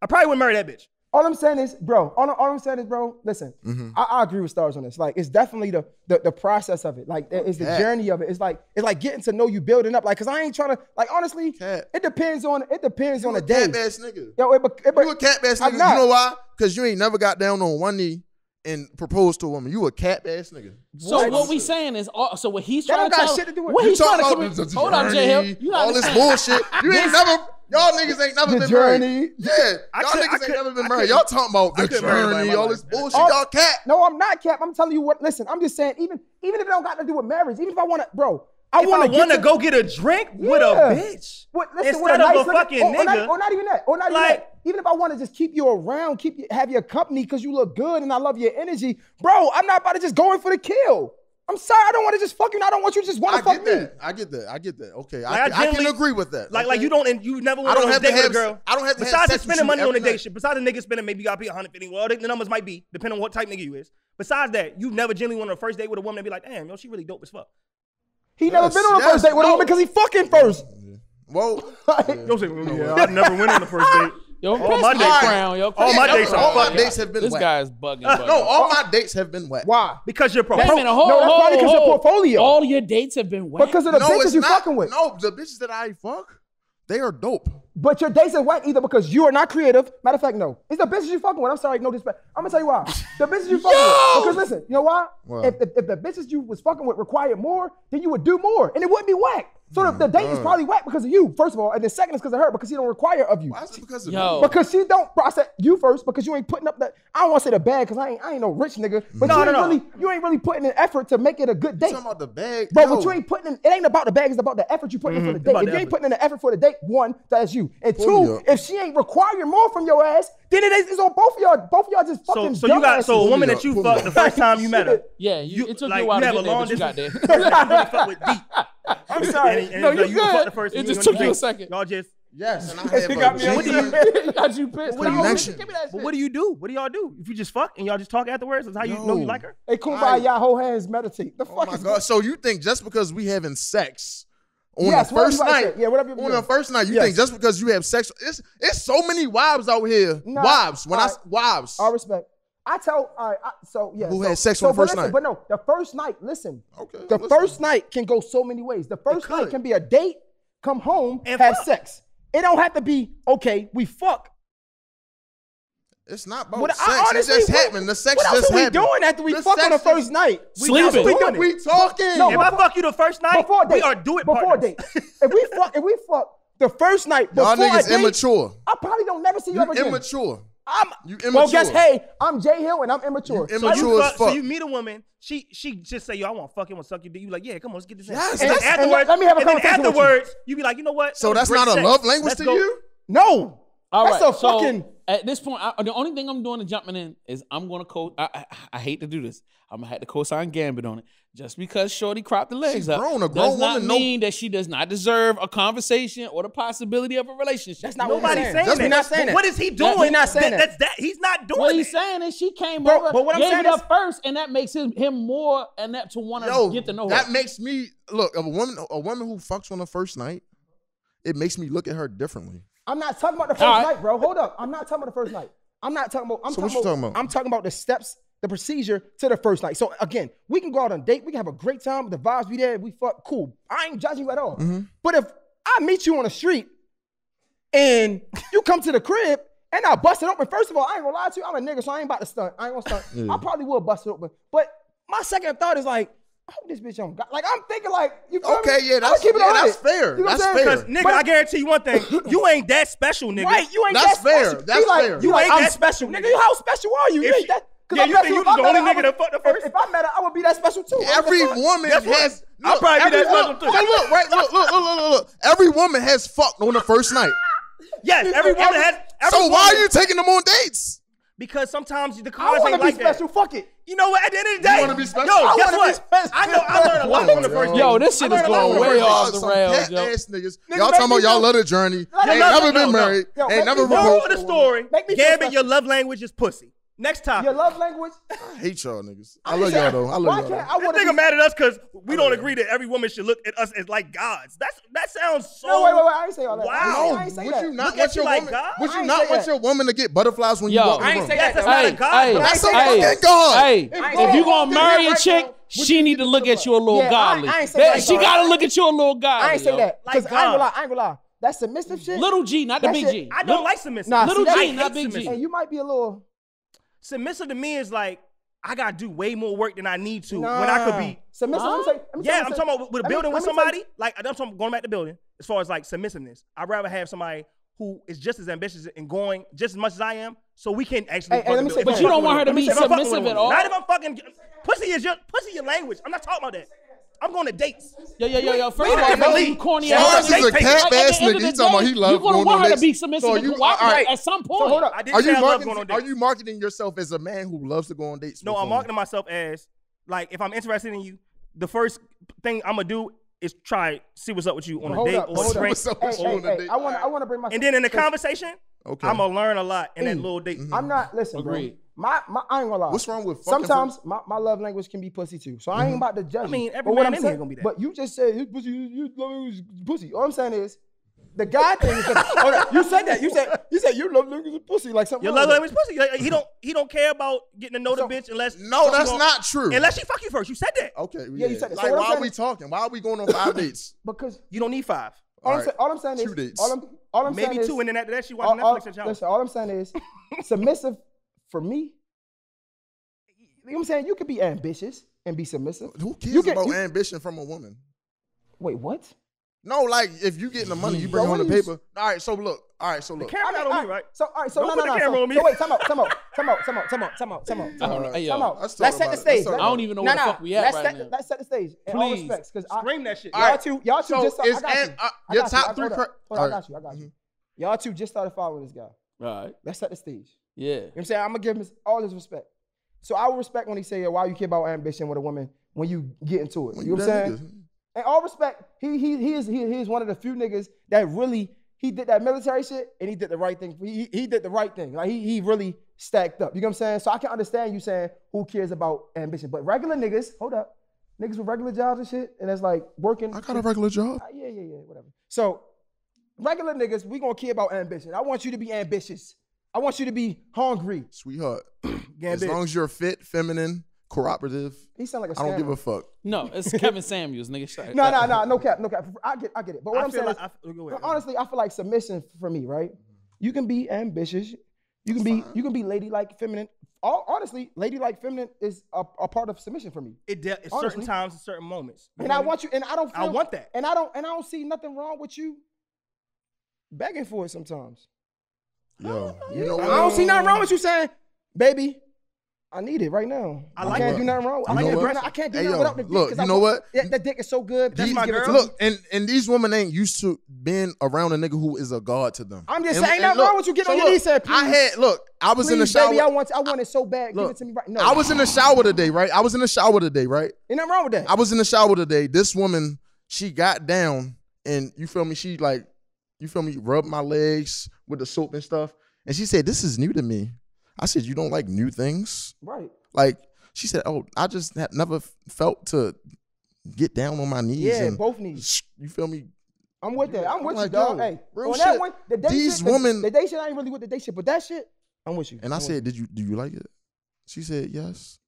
I probably wouldn't marry that bitch. All I'm saying is, bro. All, all I'm saying is, bro. Listen, Mm-hmm. I, I agree with stars on this. Like, it's definitely the the, the process of it. Like, it's the Cat. journey of it. It's like it's like getting to know you, building up. Like, cause I ain't trying to. Like, honestly, Cat. it depends on it depends on you the a day. cat ass nigga. Yo, it, it, You a cat ass I'm nigga. You know why? Because you ain't never got down on one knee and proposed to a woman. You a cat ass nigga. So What? what we saying is, all, so what he's That trying to tell, shit to do with- what You he's trying to talking commu- about the Hold on, J Hill. journey, You all this bullshit. You ain't never, y'all niggas ain't never The been journey. married. Yeah, I y'all could- I niggas ain't never been I married. could- Y'all talking about I the couldn't marry anybody in journey, my all life. this bullshit. Oh, Y'all cat. No, I'm not cap. I'm telling you what. Listen, I'm just saying. Even even if it don't got to do with marriage, even if I want to, bro, I If I want want to to go get a drink with a bitch, What, listen, Instead with a of nice a looking- fucking or, or not, nigga. or not even that, or not even Like- that. Even if I want to just keep you around, keep you have your company because you look good and I love your energy, bro. I'm not about to just go in for the kill. I'm sorry, I don't want to just fuck you. and I don't want you to just want to fuck get me. that. I get that. I get that. Okay, Like, I I, can, I can agree with that. like okay? like you don't and you never I want don't to have date to with a girl. I don't have to have Besides sex spending you money on a the date shit, besides the nigga spending maybe you got to be 150. Well, the numbers might be depending on what type nigga you is. Besides that, you've never genuinely went on a first date with a woman and be like, damn, yo, she really dope as fuck. He never Yes, been on a yes, first date with a woman because he fucking first. Well, (laughs) Don't say, yeah, I never went on the first date. (laughs) Yo, all my dates, crown, yo. All my dates, all my dates have been. This wet. is bugging, (laughs) bugging. no, all my dates have been wet. Why? Because your portfolio. No, that's probably because your portfolio. All your dates have been wet because of the no, bitches you're fucking with. No, the bitches that I fuck, they are dope. But your dates are wet either because you are not creative. Matter of fact, no, it's the bitches you fucking with. I'm sorry, no disrespect. I'm gonna tell you why. The bitches you fucking with. Because listen, you know why? If, if, if the bitches you was fucking with required more, then you would do more, and it wouldn't be whack. So the, the date is mm. probably whack because of you, first of all, and then second is because of her because she don't require of you. Why is it because of Yo. me? Because she don't. process you first because you ain't putting up that. I don't want to say the bag because I ain't I ain't no rich nigga, but no, you ain't no, really no. you ain't really putting an effort to make it a good date. You talking about the bag, bro? But you ain't putting in, it ain't about the bag. It's about the effort you put mm-hmm. in for mm-hmm. the date. If you ain't putting in the effort for the date, one, that's you, and Pull two, if she ain't requiring more from your ass, then it is it's on both of y'all. Both of y'all just fucking. So, so you got so a woman that you fucked the first time you met her. (laughs) Yeah, you, it took like, you a while you to get there, but you got there. (laughs) (laughs) I'm sorry. And, and no, you, you good. The first it just took you a second. Y'all just Yes. And what do you, got. What do you, what do you do? What do y'all do? If you just fuck and y'all just talk afterwards, that's how you no. know you like her? Hey, kumbaya, I, y'all whole hands meditate. The oh fuck my God. Going? So you think just because we having sex, on yes, the first night, yeah, whatever. On the first night, you yes. think just because you have sex, it's it's so many wives out here. Wives, when I, I wives. I respect. I tell, all right, I, so yeah. Who so, had sex so, on the first listen, night? But no, the first night. Listen, okay. The listen. first night can go so many ways. The first night can be a date, come home, and have fuck. sex. It don't have to be okay. We fuck. It's not about what, sex. Honestly, it just what, happened. The sex what else are we doing after we the fuck on the first night? Sleeping. We, doing we talking. No, if I fuck you the first night, before date, we are do it before date. if we fuck, if we fuck the first night, before y'all niggas date, immature. I probably don't never see you, you ever again. Immature. I'm you immature. Well, guess hey, I'm Jay Hill and I'm immature. You immature so you, fuck, fuck. So you meet a woman, she she just say, yo, I want to fuck him or suck you. You like, yeah, come on, let's get this. Yes, and, and afterwards, let me have a conversation. Afterwards, you. be like, you know what? So that's not a love language to you? No. All That's right, a so fucking. At this point, I, the only thing I'm doing to jumping in is I'm gonna co. I, I, I hate to do this. I'm gonna have to co-sign Gambit on it. Just because Shorty cropped the legs She's up grown, a grown does not woman, no- mean that she does not deserve a conversation or the possibility of a relationship. That's not what Nobody's saying. saying that. not saying that. What is he doing? He's not saying that. That's that. He's not doing What he's saying is she came Bro, over, but what I'm gave saying it is- up first, and that makes him, him more inept to want to get to know her. that makes me look of a woman. A woman who fucks on the first night, it makes me look at her differently. I'm not talking about the first right. night, bro. Hold up. I'm not talking about the first night. I'm not talking about. I'm so talking, about, talking about. I'm talking about the steps, the procedure to the first night. So again, we can go out on date. We can have a great time. The vibes be there. We fuck cool. I ain't judging you at all. Mm-hmm. But if I meet you on the street and you come to the crib and I bust it open, first of all, I ain't gonna lie to you. I'm a nigga, so I ain't about to stunt. I ain't gonna stunt. yeah. I probably will bust it open. But my second thought is like, hope this bitch on God. Like I'm thinking, like you. okay, me? yeah, that's keep it yeah, that's fair. You know that's fair. Nigga, but, I guarantee you one thing: (clears throat) you ain't that special, nigga. Right? You ain't that's that fair. Special. That's like, fair. You like, ain't I'm, that special, nigga. You how special are you? If you ain't that. Yeah, I'm you think you the only nigga that fucked the first? If I met her, I would be that special too. Every woman has. I'll probably be that special too. Look, right? Look, look, look, look, look. Every woman has fucked on the first night. Yes, every woman has. so why are you taking them on dates? Because sometimes the cars ain't like that special. Fuck it. You know what? At the end of the day, you want to be special. Yo, guess I what? I know I learned a lot from the first. Yo, this shit is going way off the rails. Yo. Ass niggas. niggas. Y'all talking about y'all love the journey. They ain't never been married. Ain't never. Moral of the story: Gambit, your love language is pussy. Next topic. Your love language. I hate y'all niggas. I, love y'all though. I love y'all. Though. I that nigga be... mad at us because we don't agree that every woman should look at us as like gods. That's that sounds so. No, wait, wait, wait. I ain't say all that. Wow. No, I ain't say would that. you not look want your you woman? Would you not want that. your woman to get butterflies when Yo, you walk? I ain't say that. That's not a god. Ay, that's ay, a fucking god. Hey, if you gonna marry a chick. She need to look at you a little godly. She gotta look at you a little godly. I ain't say that. Cause I ain't gonna lie. I ain't gonna lie. That submissive shit. Little G, not the big G. I don't like submissive. Little G, not big G. And you might be a little submissive to me is like I gotta do way more work than I need to nah. when I could be submissive. Huh? Yeah, I'm talking about with a building me, with somebody. Like I'm talking going back to building as far as like submissiveness. I'd rather have somebody who is just as ambitious and going just as much as I am, so we can actually. Hey, hey, but you don't want her to be submissive at all. Not if I'm fucking pussy is your pussy your language. I'm not talking about that. I'm going to dates. Yo, yo, yo, yo. First of all, you corny ass. Lawrence is a cat ass nigga. He's talking about he loves going on dates. You want her to be submissive so you, right. at some point. So hold up. I didn't are you marketing, Are you marketing yourself as a man who loves to go on dates? No, I'm marketing myself as like if I'm interested in you, the first thing I'm gonna do is try see what's up with you on a date up, or drink. Hey, hey, hey. I want I want to bring my and then in the conversation, okay, I'm gonna learn a lot in that little date. Mm -hmm. I'm not listen, Agreed. My, my, I ain't gonna lie. What's wrong with sometimes my, my love language can be pussy too. So I ain't mm-hmm. about to judge. I mean, every man in gonna be that. But you just said you pussy, his, love pussy. All I'm saying is. The guy thing. Is (laughs) you said that. You said you said you love language and pussy like something. Your love language pussy. Like, he don't he don't care about getting to know the bitch unless No, that's gonna- not true. Unless she fuck you first. You said that. Okay. Yeah, you said that. Like, why are we talking? Why are we going on five (coughs) dates? because You don't need five. all, I'm, saying all I'm saying Two is dates. all I'm all I'm Maybe saying is, two, and then after that she watch Netflix at y'all. listen, all I'm saying is (laughs) submissive for me, you know what I'm saying? You could be ambitious and be submissive. Who cares you can, about you, ambition from a woman? Wait, what? No, like if you getting the money, you bring so home the paper. All right, so look. All right, so look. The camera I mean, not on right, me, right? So all right, so Don't no, put no, the no. Camera so, on me. so wait, time out, time out, time out, time out, time out, time out, time out. I don't know. Let's set the stage. I don't even know nah, where the fuck we at let's right set, now. Let's set the stage. In Please. all respects, because scream that shit. Y'all two, y'all two just. Started, uh, your top three. I got you. I got you. Mm-hmm. Y'all two just started following this guy. All right. Let's set the stage. Yeah. You know what I'm saying? I'm gonna give him all his respect. So I will respect when he say, yeah, "Why you care about ambition with a woman when you get into it?" When you know what I'm saying? nigga- And all respect, he he he is he, he is one of the few niggas that really he did that military shit and he did the right thing. He he did the right thing. Like he he really stacked up. You know what I'm saying? So I can understand you saying who cares about ambition, but regular niggas, hold up, niggas with regular jobs and shit, and it's like working. I got a regular job. Uh, yeah, yeah, yeah, whatever. So, regular niggas, we gonna care about ambition. I want you to be ambitious. I want you to be hungry. Sweetheart, (clears throat) as long as you're fit, feminine, cooperative, He sound like a I don't give a fuck. No, it's (laughs) Kevin Samuels, nigga. Shut No, no, no, no cap, no cap. I get, I get it. But what I am feel saying like is, I feel- go ahead. honestly, I feel like submission for me, right? You can be ambitious. You can be, you can be ladylike, feminine. All honestly, ladylike, feminine is a, a part of submission for me. it de- at certain times, and certain moments. You And know I what want you, and I don't. Feel, I want that. and I don't, and I don't see nothing wrong with you begging for it sometimes. Yo, oh, you know I don't see nothing wrong with you saying, baby, I need it right now. I I, like can't it. do nothing wrong. I I, like can't it do aggressive. nothing- I can't do Hey, nothing yo, without the dick. look, 'cause you know want- what? Yeah, that dick is so good. That's Please my girl. Look, and and these women ain't used to being around a nigga who is a god to them. I'm just And- saying, and nothing look, wrong with you getting so on your look, knees saying, I had look. I was in the shower. baby, I want, I want it so bad. Look, Give it to me right now. I was in the shower today, right? I was in the shower today, right? Ain't nothing wrong with that. I was in the shower today. This woman, she got down and you feel me? She like, you feel me? rub my legs with the soap and stuff. And she said, "This is new to me." I said, "You don't like new things?" right. Like she said, "Oh, I just have never felt to get down on my knees." Yeah, and both knees. You feel me? I'm with that. I'm I'm with like, you, dog. yo, Hey, real on that shit. one, the day These shit, women- the, day shit, I ain't really with the day shit, but that shit, I'm with you. And I I'm with said, "Did you do you like it?" She said, "Yes."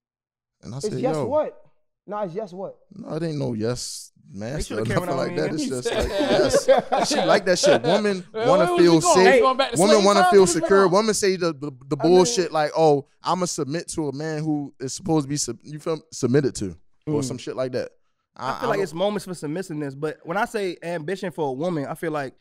And I you. said, it's yes "Yo, what? No, it's yes what? no, it ain't no yes, man. sure or nothing like on that. It's just like (laughs) yes. she like that shit. Women (laughs) Where- want to feel safe. You going Women want to feel secure. on? Women say the the, the bullshit like, "Oh, I'm gonna submit to a man who is supposed to be sub- you feel submitted to, or Mm. some shit like that." I feel like it's moments for submissiveness, but when I say ambition for a woman, I feel like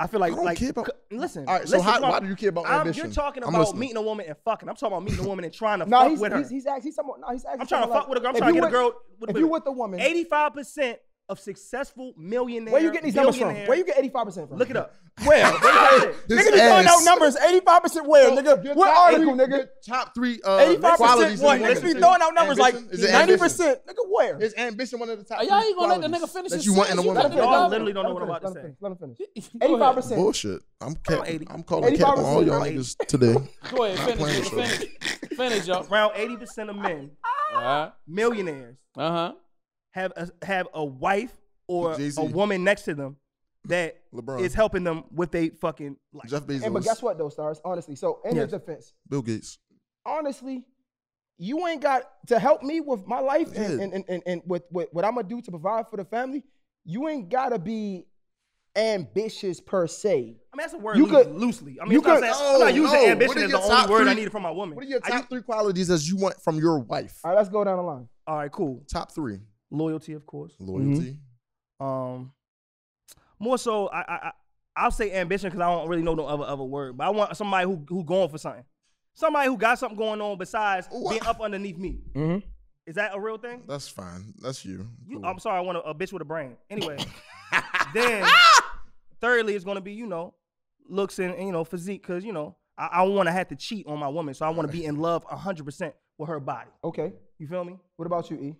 I feel like I like about- listen. All right, so listen, how- why do you care about I'm- ambition? You're talking about listening. meeting a woman and fucking. I'm talking about meeting a woman and trying to No, fuck he's, with her. he's, he's actually he's somewhat, no, he's actually I'm trying to somewhat fuck with a girl. I'm trying to get a girl. With, If you with the woman, Eighty-five percent of successful millionaires. where you getting these numbers from? Where you get 85% from? Look it up. (laughs) Where? His Nigga be throwing out numbers. 85% where, nigga? Your What top article, three- nigga? Top three uh, 85% qualities. in what? a Niggas woman. be throwing out numbers like Ambition? Is it ambition? 90%. Nigga, where? Is ambition one of the top? Are y'all three ain't gonna let the qualities nigga finish that his you want in a sentence? woman. Y'all literally don't know what I'm about to say. Let him finish. (laughs) 85%. Bullshit. I'm cap- I'm calling cap on all y'all niggas today. (laughs) Go ahead, finish, playing nigga, with finish, finish, y'all. Around eighty percent of men, millionaires. Uh millionaires, huh. Have a, have a wife or Jay-Z. a woman next to them that is LeBron. helping them with they fucking life. Jeff Bezos. And but guess what though, stars? Honestly, so in Yes. his defense, Bill Gates. honestly, you ain't got to help me with my life and, Yeah. and, and, and, and with, with what I'm gonna do to provide for the family. You ain't gotta be ambitious per se. I mean, that's a word You could- loosely. I mean, you could- saying, I'm not No, using no. ambition What are as your the only top word I three- needed from my woman. What are your I top u- three qualities as you want from your wife? All right, let's go down the line. all right, cool. Top three. Loyalty, of course. Loyalty. Um, more so, I I I- I'll say ambition because I don't really know no other other word. But I want somebody who who going for something. Somebody who got something going on besides Ooh, being I- up underneath me. Mm-hmm. Is that a real thing? That's fine. That's you. You, Cool. I'm sorry, I want a, a bitch with a brain. Anyway, (laughs) then (laughs) thirdly, it's gonna be you know looks and, and, you know physique because you know I, I want to have to cheat on my woman, so I want to be in love 100 percent with her body. Okay. You feel me? What about you, E?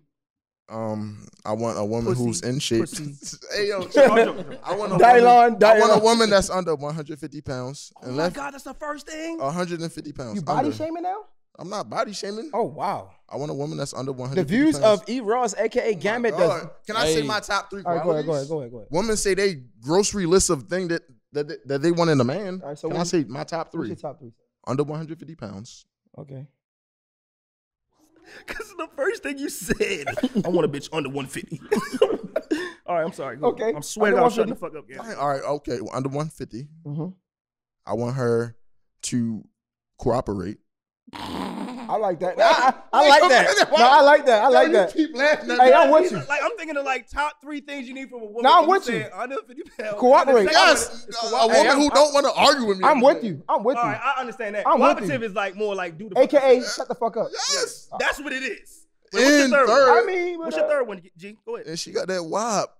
Um, I want a woman Pussy, who's in shape. (laughs) hey yo, Oh, joke, joke. I want a Dylon, woman, I want a woman that's under 150 pounds Oh and my left god, that's the first thing. 150 pounds. You body under. shaming now? I'm not body shaming. Oh wow. I want a woman that's under 150 The views pounds. of E Ross, aka Gambit, does. Can I say my top three All right, qualities? go ahead, go ahead, go ahead, go ahead. Women say they grocery list of thing that that they, that they want in a man. All right, so Can I what- say my top What's three? your top three? Under 150 pounds. Okay. Cause the first thing you said, I want a bitch under 150. (laughs) All right, I'm sorry. Go. Okay. I'm sweating. I'm shutting the fuck up. Yeah. All right, okay. well, Under 150, Mhm. I want her to cooperate. I like that. I, I, I like that. No, I like that. I like that. Keep laughing Hey. I'm with you. Like I'm thinking of like top three things you need from a woman. No, I'm with you. Under 50 pounds. Cooperate. And the second one Yes, a cooperate. Hey, woman I'm- who don't want to argue with me. I'm with you. I'm with you. right, I understand that. I'm with Cooperative you. is like more like do the AKA, yourself. shut the fuck up. Yes. That's what it is. Wait, what's your In third? third. I mean, What's your uh, third one, G? Go ahead. And she got that wop.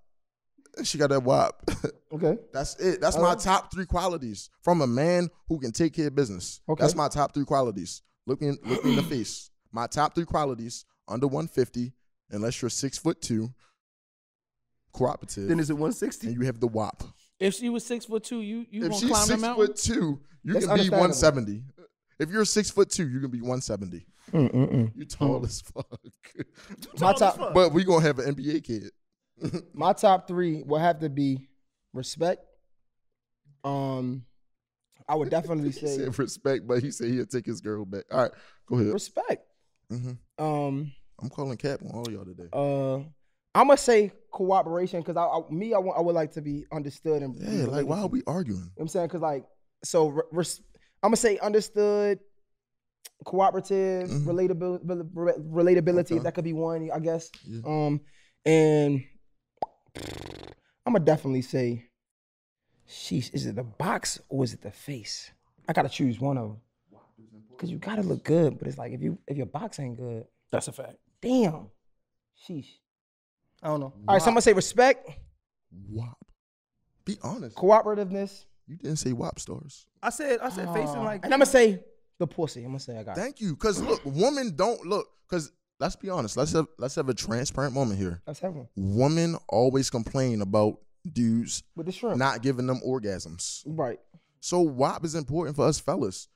And she got that wop. (laughs) Okay. That's it. That's my top three qualities from a man who can take care of business. Okay. That's my top three qualities. Look me, look me in the face. My top three qualities under 150, unless you're six foot two, cooperative, Then is it 160? and 160? you have the wop. If she was six foot two, you you If gonna she's climb the six mountain? foot two, you That's can be 170. If you're six foot two, you can be 170. Mm-mm-mm. You tall as fuck. My Tall as top, fuck. but we gonna have an NBA kid. my top three will have to be respect. Um, I would definitely (laughs) say said respect, but he said he'll take his girl back. All right, go ahead. respect. Mhm. Um, I'm calling cap on all y'all today. uh, I'm gonna say cooperation because I, I, me, I, want, I would like to be understood and Yeah, like why are we arguing? You know what I'm saying? Because like, so re- res- I'm gonna say understood, cooperative, Mhm. relatability, re- relatability. Okay. That could be one, I guess. Yeah. Um, and I'm gonna definitely say, sheesh, is it the box or is it the face? I gotta choose one of them. Cause you gotta look good, but it's like if you if your box ain't good, That's a fact. damn, sheesh. I don't know. All right, so I'm gonna say respect, WAP. Be honest. cooperativeness, You didn't say WAP stars. I said I said facing like and I'm gonna say the pussy. I'm gonna say I got it. Thank you. Cause look, women don't look. Cause let's be honest. Let's have let's have a transparent moment here. Let's have one Women always complain about dudes with the shrimp. not giving them orgasms. right. So WAP is important for us fellas.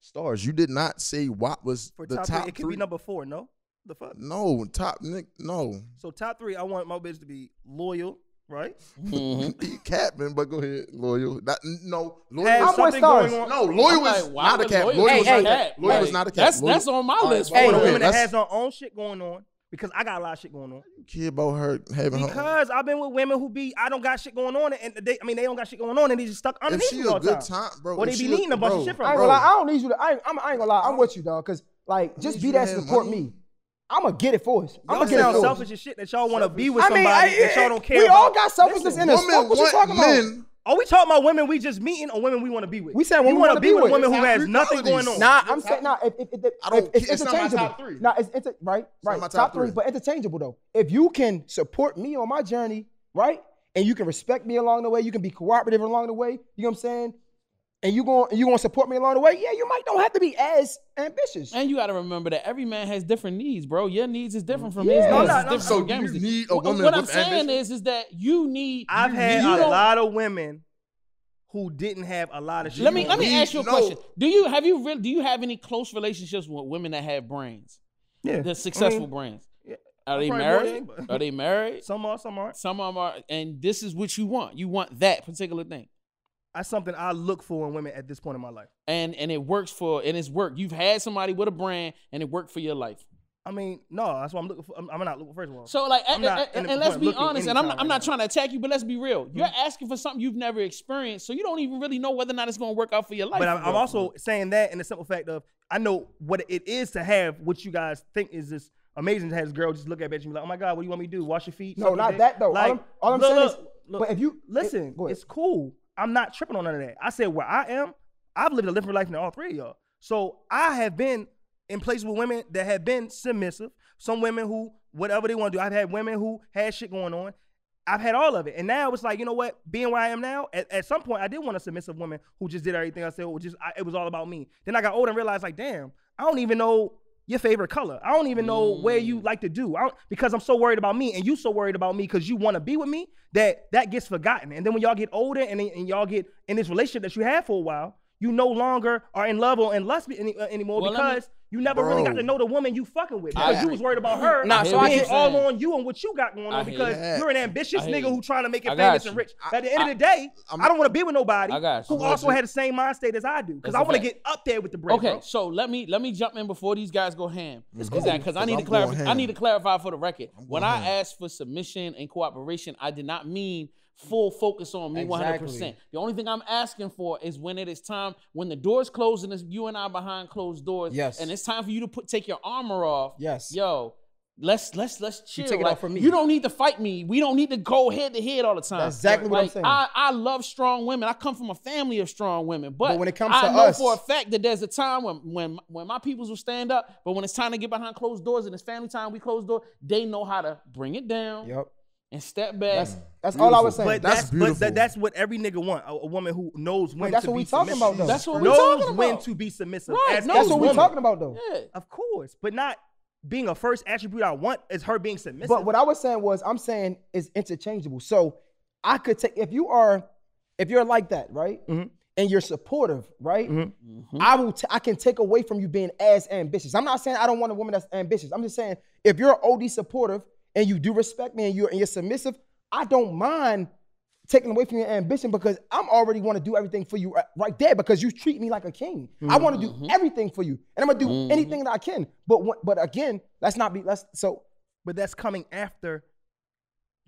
Stars, you did not say WAP was for the top, top, three, it could be number four. No, the fuck. no, top Nick, no. So top three, I want my bitch to be loyal, right? Mm-hmm. (laughs) Captain, but go ahead, loyal. That, no, loyal. Has I'm with something stars. going on. no, loyal was like, why not a would cap. Loyal- Loyal Hey, was hey, not a cap. Loyal Like, was not a cap. That's Loyal- that's on my All right, list. well, Hey, a woman that has her own shit going on because I got a lot of shit going on. Kid about her having her. Because I've been with women who be I don't got shit going on and they I mean they don't got shit going on and they just stuck If underneath she me all a the good time. time, bro. Or if they be needing a bunch of shit from I ain't Bro. gonna lie. I don't need you to. I ain't, I'm, I ain't gonna lie. I'm with you, dog. Cause like, just be you there to to have support money. me. I'm gonna get it for us. I'm Y'all gonna get it sound for selfish us. as shit that y'all want to be with I mean, somebody I, that y'all don't care about. we about. all got selfishness in us. Women Fuck what you want talking about? Men. Are we talking about women we just meeting or women we want to be with? We saying women we want wanna be be with a with. women who has nothing qualities. going on. Nah, I'm saying nah. If, if, if, if, I don't if, care. it's It's not my interchangeable. top three. Nah, it's, it's a, right, not right. my top, top three, three. but interchangeable though. If you can support me on my journey, right, and you can respect me along the way, you can be cooperative along the way. You know what I'm saying? And you going you gonna support me along the way? Yeah, you might don't have to be as ambitious. And you got to remember that every man has different needs, bro. Your needs is different from Yeah. his. No, needs no, no, so you need a What- woman What I'm with saying ambition? is, is that you need. I've you had need- you a don't- lot of women who didn't have a lot of shit. Let me let me need- ask you a no. question. Do you have you really do you have any close relationships with women that have brains? Yeah. The successful I mean, brains. yeah. Are they married? than anybody. Are they married? (laughs) Some are, some aren't. Some of them are, and this is what you want. You want that particular thing, That's something I look for in women at this point in my life. and and it works for and it's worked. You've had somebody with a brand, and it worked for your life. I mean, no, that's what I'm looking for. I'm, I'm not looking first of all. So like, I'm and, not and- in and let's be honest, and I'm not, I'm not trying to attack you, but let's be real. You're hmm. asking for something you've never experienced, so you don't even really know whether or not it's going to work out for your life. But I'm, I'm also saying that in the simple fact of I know what it is to have what you guys think is this amazing to have this girl just look at bitch and be like, oh my god, what do you want me to do? Wash your feet? No, not that, though. All I'm- all I'm look, saying is- look, look, but if you- listen, it- go ahead. it's cool. I'm not tripping on none of that. I said where I am, I've lived a different life than all three of y'all. So I have been in places with women that have been submissive. Some women who whatever they want to do. I've had women who had shit going on. I've had all of it. And now it's like, you know what? Being where I am now, at, at some point, I did want a submissive woman who just did everything I said, just I, it was all about me. Then I got older and realized, like, damn, I don't even know your favorite color. I don't even know where you mm. like to do. I don't, because I'm so worried about me, and you so worried about me because you want to be with me that that gets forgotten. And then when y'all get older and, and y'all get in this relationship that you had for a while, you no longer are in love or in lust any, uh, anymore Well, let me- because you never really got to know the woman you fucking with I- because you was worried about her Nah, I so I being get- all on you and what you got going on hear because that. you're an ambitious nigga you. who trying to make it I got famous and rich. But at the end of the day, I'm- I don't want to be with nobody I got you. who I'm also had the same mind state as I do because I want to get up there with the bread. Okay, bro. so let me let me jump in before these guys go ham. Is cool, that because I need to I'm going clarify? I need to clarify for the record. When I ham. asked for submission and cooperation, I did not mean full focus on me 100. percent The only thing I'm asking for is when it is time, when the doors close and it's you and I behind closed doors. Yes. And it's time for you to put take your armor off. Yes. Yo. Let's let's let's chill. You take it Like, off for me. You don't need to fight me. We don't need to go head to head all the time. That's exactly what I'm saying. I, I love strong women. I come from a family of strong women. But, But when it comes I to know us- for a fact that there's a time when when when my peoples will stand up, but when it's time to get behind closed doors and it's family time, we close door. They know how to bring it down Yep. And step back. That's that's all I was saying. But That's that's, but beautiful. that, that's what every nigga want. A, a woman who knows when that's to what be we talking submissive. about, though. That's what we knows talking when about. to be submissive. Right, as that's a what we're talking about though. yeah. Of course, but not being a first attribute I want is her being submissive. But what I was saying was, I'm saying is interchangeable. So I could take if you are, if you're like that, right, Mhm. and you're supportive, right. Mhm. I will. T- I can take away from you being as ambitious. I'm not saying I don't want a woman that's ambitious. I'm just saying if you're OD supportive and you do respect me and you're and you're submissive, I don't mind taking away from your ambition because I'm already want to do everything for you right- right there because you treat me like a king. I want to do mm-hmm. everything for you, and I'm gonna do mm-hmm. anything that I can. But but again, let's not be. Let's so but that's coming after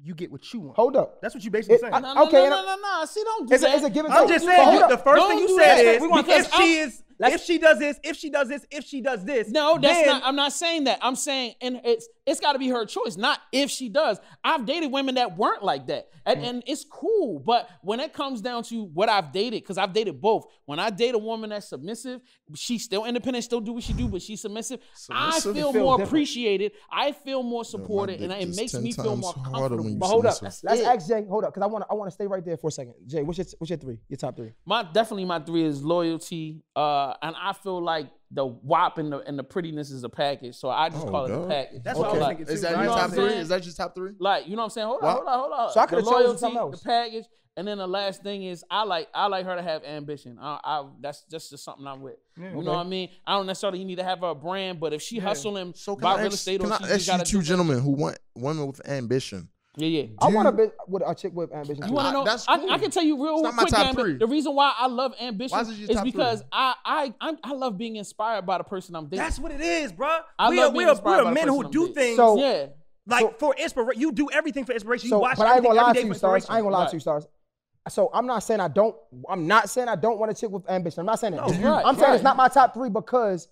you get what you want. hold up. That's what you basically It- saying. I- No, no, Okay, no, and no, no, no. See, don't do It's a, that. it's a give and I'm just saying. hold You, the first Don't thing you said that. is We want- if she is, let's- if she does this, if she does this, if she does this. No, that's then- not. I'm not saying that. I'm saying, and it's it's got to be her choice, not if she does. I've dated women that weren't like that, and, and it's cool. But when it comes down to what I've dated, because I've dated both. When I date a woman that's submissive, she's still independent, still do what she do, but she's submissive. I feel Feel more different. appreciated. I feel more supported, dick and it makes me feel more comfortable. when But hold up. submissive. Let's it. ask Jay. Hold up, because I want to I want to stay right there for a second. Jay, what's your what's your three? Your top three? My definitely my three is loyalty, uh, Uh, and I feel like the WAP and the and the prettiness is a package, so I just Oh, call it a package. That's So, what I was like, thinking too. Is that You your top three? Is that your top three? Like, you know what I'm saying? Hold on, hold on, hold on. So I could've The chosen loyalty, something else. The package, and then the last thing is I like I like her to have ambition. I, I that's just, just something I'm with. you know what I mean? I don't necessarily need to have her brand, but if she hustling So can buy I real ask, estate can or I she ask just you gotta two gentlemen who want women with ambition? Yeah, yeah. I want a you- bit with a chick with ambition. You want I- to know? that's I, cool. I can tell you real It's not my quick, top Gambit, three. The reason why I love ambition is is because three? I, I I I love being inspired by the person I'm dating. That's what it is, bro. I we love are, we being are, inspired we are the men who do things So- yeah. like so- for inspiration. You do everything for inspiration. You So, watch but I ain't gonna lie to you, stars. I ain't gonna lie Right. to you, stars. So I'm not saying I don't. I'm not saying I don't want a chick with ambition. I'm not saying that. No, right, I'm saying it's not my top three because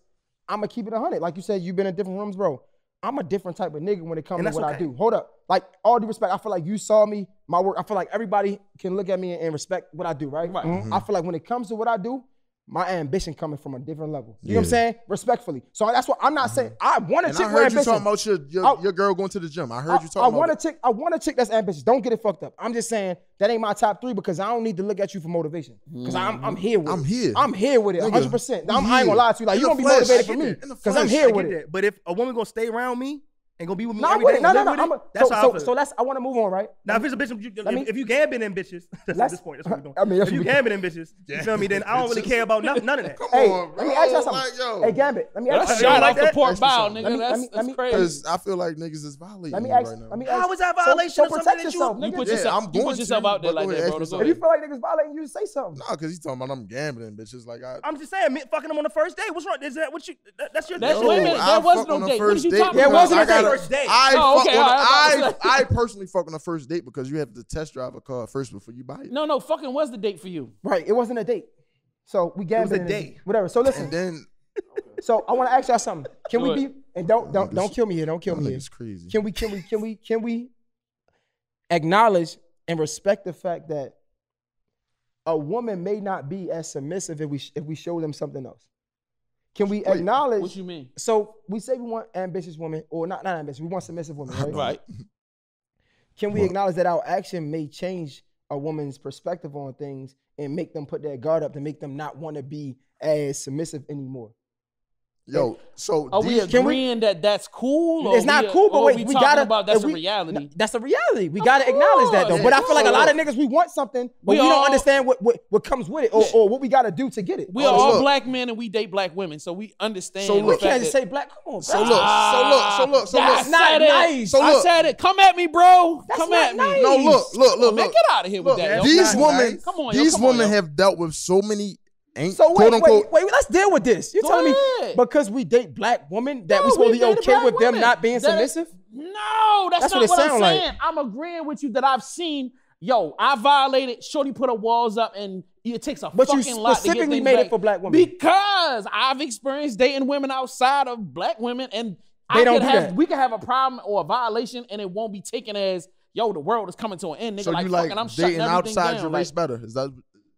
I'm gonna keep it 100. Like you said, you've been in different rooms, bro. I'm a different type of nigga when it comes to what I do. Hold up. Like all due respect, I feel like you saw me, my work. I feel like everybody can look at me and respect what I do, right? Right. Mhm. I feel like when it comes to what I do, my ambition coming from a different level. You know what I'm saying? Respectfully. So that's what I'm not saying. Mm-hmm. I want a And chick I heard you talking about your your, I- your girl going to the gym. I heard I, you I talking want a chick. I want a chick that's ambitious. Don't get it fucked up. I'm just saying that ain't my top three because I don't need to look at you for motivation. Because I'm I'm here with I'm it. here. I'm here with it. 100. percent we I'm, I ain't gonna lie to you. Like In you the gonna be motivated for me that. In the because I'm here I with it. But if a woman gonna stay around me and gonna be with me No, I'm every with day. No, no, no. I'm a, that's so, how so, so let's. I want to move on, right? Now, if it's a bitch, you, Let me- if, if you gambling ambitious, (laughs) that's at this point. That's what we're doing. I mean, if you what we- gambling ambitious, you feel me? Then I don't really care about none, none of that. (laughs) Come Hey, on, let me ask y'all something. Like, yo. Hey, Gambit. Let me ask you shot like off the that? pork bow, nigga. Let me- that's let me- that's let me- crazy. Because I feel like niggas is violating Let me ask. right now. Let me How ask. is that violation So, of something protect that you- You put yourself, I'm you put yourself out there like that, bro. ask Go me If you feel like niggas violating, you say something. Nah, because he's talking about I'm gambling, bitches. Like I. I'm just saying, fucking them on the first date. What's wrong? Is that what you? That's your. That's- that's wait a minute, I there was no date. What first you date talking There wasn't I a date. Gotta- First date. I Oh, fuck okay, on. all right, I I I personally fuck on a first date because you have to test drive a car first before you buy it. No, no, fucking was the date for you. Right. It wasn't a date. So we was gambled. a date. Whatever. So listen. And then So I want to ask y'all something. Can Go we be and don't don't don't kill me here. Don't kill me here. niggas crazy. Can we can we can we can we acknowledge and respect the fact that a woman may not be as submissive if we if we show them something else? Can we acknowledge? What you mean? so we say we want ambitious women, or not not ambitious. We want submissive women, right? Right. (laughs) Can we Well- acknowledge that our action may change a woman's perspective on things and make them put their guard up to make them not want to be as submissive anymore? Yo, so Are we these- Can we- agreeing that that's cool? Or It's not we- cool, but wait, we, we gotta. about that's if a reality. no, that's a reality. We gotta acknowledge that though. But I feel like a lot of niggas we want something, but We we, don't all- understand what, what what comes with it or, or what we gotta do to get it. we Oh, are all look. black men and we date black women, so we understand. So look- we can't just say black. Come on, bro. So bro. look, so look, ah, so look, so That's look. not said it. nice. So I said it. Come at me, bro. That's Come not at me. nice. No, look, look, look, Man, look. get out of here with that. these women. Come on, these women have dealt with so many ain't So wait, quote unquote. wait, wait, let's deal with this. You're Go telling ahead. me because we date black women that No, we supposed to be okay black with them not being That is- submissive? No, that's, That's not what it what, I'm sound like. saying. I'm agreeing with you that I've seen. Yo, I violated. Shorty put her walls up, and it takes a But you fucking lot to get specifically things made it for black women. because I've experienced dating women outside of black women, and They I don't could do have that. we could have a problem or a violation, and it won't be taken as yo, the world is coming to an end. Nigga, so like, you like fucking, I'm shutting dating outside down. your Like, race better? Is that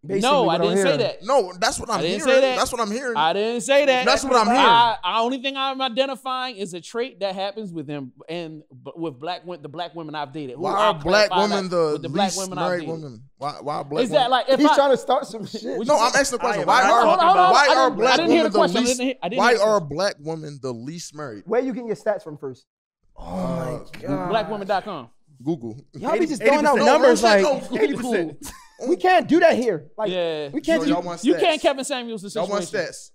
Basically no, what I I'm didn't say hearing. that. no? That's what I'm I didn't hearing. say that. That's what I'm hearing. I didn't say that. That's what I'm hearing. I, I only thing I'm identifying is a trait that happens with them and with black wo- the black women I've dated. Who why are black women that the with the black least women I've married dated. women? Why? Why black Is women? that like if He's I, trying to start some shit. No, I'm asking the question. Why are talking about- why I are I black didn't hear women the the question. I least? didn't hear- Why are black women the least married? Where you getting your stats from first? Oh my god. blackwomen.com. Google. Y'all be just throwing out numbers like. Eighty (laughs) percent. We can't do that here. Like Yeah. we can't. So do- y'all want You stats? can't Kevin Samuels the situation. Y'all want stats?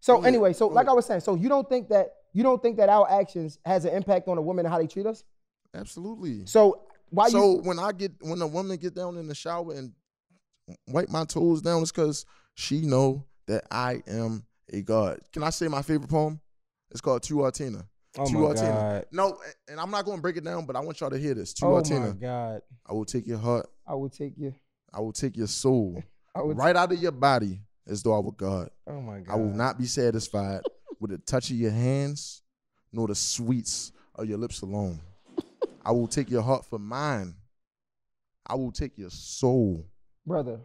so Go ahead. anyway, so Go like. I was saying, so you don't think that you don't think that our actions has an impact on a woman and how they treat us? Absolutely. So why so you? when I get when a woman get down in the shower and wipe my toes down, it's because she know that I am a god. Can I say my favorite poem? It's called Tu Artina. Oh Tu my Artina. god. No, and I'm not going to break it down, but I want y'all to hear this. Tu Oh my Artina. god. I will take your heart. I will take you. I will take your soul (laughs) right out of your body as though I were God. oh my god. I will not be satisfied (laughs) with the touch of your hands, nor the sweets of your lips alone. (laughs) I will take your heart for mine. I will take your soul. brother.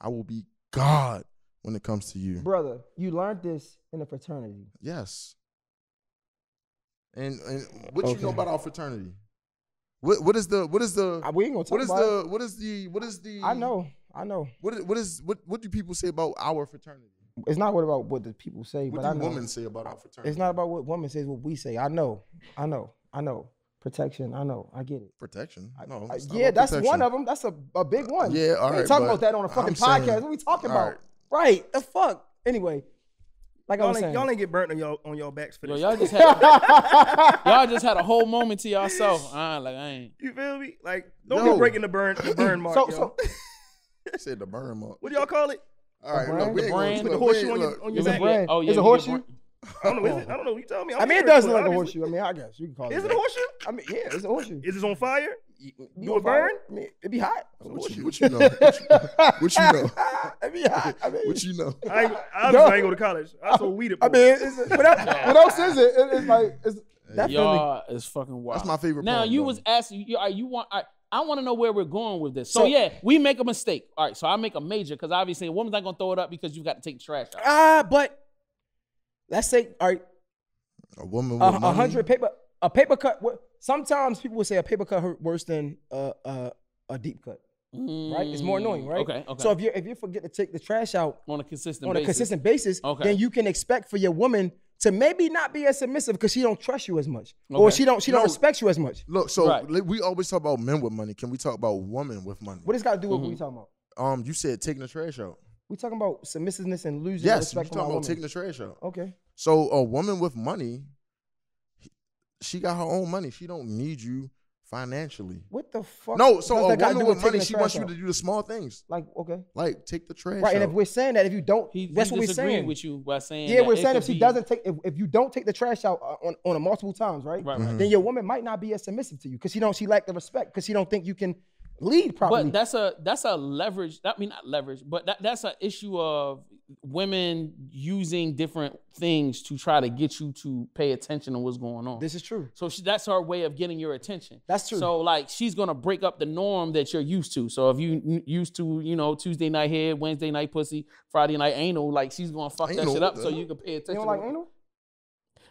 I will be God when it comes to you. Brother, you learned this in a fraternity. Yes. And and what you know about our fraternity? What what is the what is the Uh, We ain't gonna talk what is about it. the what is the what is the I know. I know. what is, what is what what do people say about our fraternity? It's not what about what the people say, What but I do know. women say about our fraternity? It's not about what women say. It's what we say. I know. I know. I know. Protection. I know. I get it. protection. No, it's yeah, that's protection. one of them. That's a, a big one. yeah, all we right, talking about that on a fucking I'm saying- podcast. What we talking about? Right. The fuck. Anyway, like Y'all was ain't, saying. y'all ain't get burnt on y'all on your backs for Yo, this. y'all just had (laughs) y'all just had a whole moment to yourself. Uh, like I ain't. you feel me? Like don't Yo. be breaking the burn the burn (laughs) mark. so, yo. so I said the burn mark. what do y'all call it? All right, brand? look, we The brand? look, The horseshoe ain't- on your- look, on your back. Oh, yeah, Is a horseshoe? Brand- I don't know. Is it? I don't know. You tell me. I'm I mean, it does for look like a horseshoe. I mean, I guess you can call it. Is it a horseshoe? I mean, yeah, it's a horseshoe. Is it on fire? You Do on it burn? I mean, it be hot. What you, what you know? What you, what you know? (laughs) it be hot. I mean, What you know? I ain't, obviously I ain't go to college. I sold weed at I mean, it's, what, else, what else is it? it it's like it's definitely. Y'all is fucking wild. That's my favorite Now poem, you though. was asking you. You want? I, I want to know where we're going with this. So, So- yeah, we make a mistake. All right, so I make a major because obviously a woman's not gonna throw it up because you've got to take trash out. Ah, but let's say, all right, A woman with a, money. a hundred paper, a paper cut. Sometimes people will say a paper cut hurt worse than a a, a deep cut, right? It's more annoying, right? Okay, okay. So if you if you forget to take the trash out on a consistent on basis. a consistent basis, Okay. then you can expect for your woman to maybe not be as submissive because she don't trust you as much, or she don't she don't respect you as much. Look, so Right. we always talk about men with money. Can we talk about women with money? What does got to do with Mm-hmm. what we talking about? Um, you said taking the trash out. We talking about submissiveness and losing Yes, you respect talking for my about woman. taking the trash out. okay. So a woman with money, she got her own money. She don't need you financially. What the fuck? No, so a that got to woman do with money, she wants trash you to do the small things, Like okay, like take the trash right? And if we're saying that if you don't, He, that's he what we're saying. with you by saying. Yeah, that we're saying if she be- doesn't take, if, if you don't take the trash out uh, on, on a multiple times, right? Right, Mm-hmm. right. Then your woman might not be as submissive to you because she don't, she lack the respect because she don't think you can lead properly. But that's a that's a leverage. I mean, not leverage, but that, that's an issue of women using different things to try to get you to pay attention to what's going on. this is true. So she, that's her way of getting your attention. That's true. So like she's gonna break up the norm that you're used to. So if you used to, you know, Tuesday night head, Wednesday night pussy, Friday night anal, like she's gonna fuck Anal, that shit up what so you can pay attention. You don't like anal?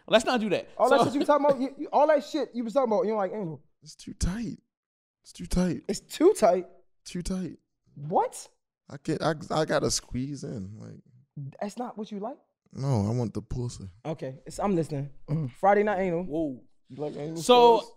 Let's not do that. All So- that shit you talking about, you, you- all that shit you was talking about, you don't like anal. it's too tight. It's too tight. It's too tight. Too tight. What? I get. I, I gotta squeeze in. Like That's not what you like. No, I want the pussy. Okay, it's, I'm listening. Mm. Friday night anal. Whoa. You like anal So stories?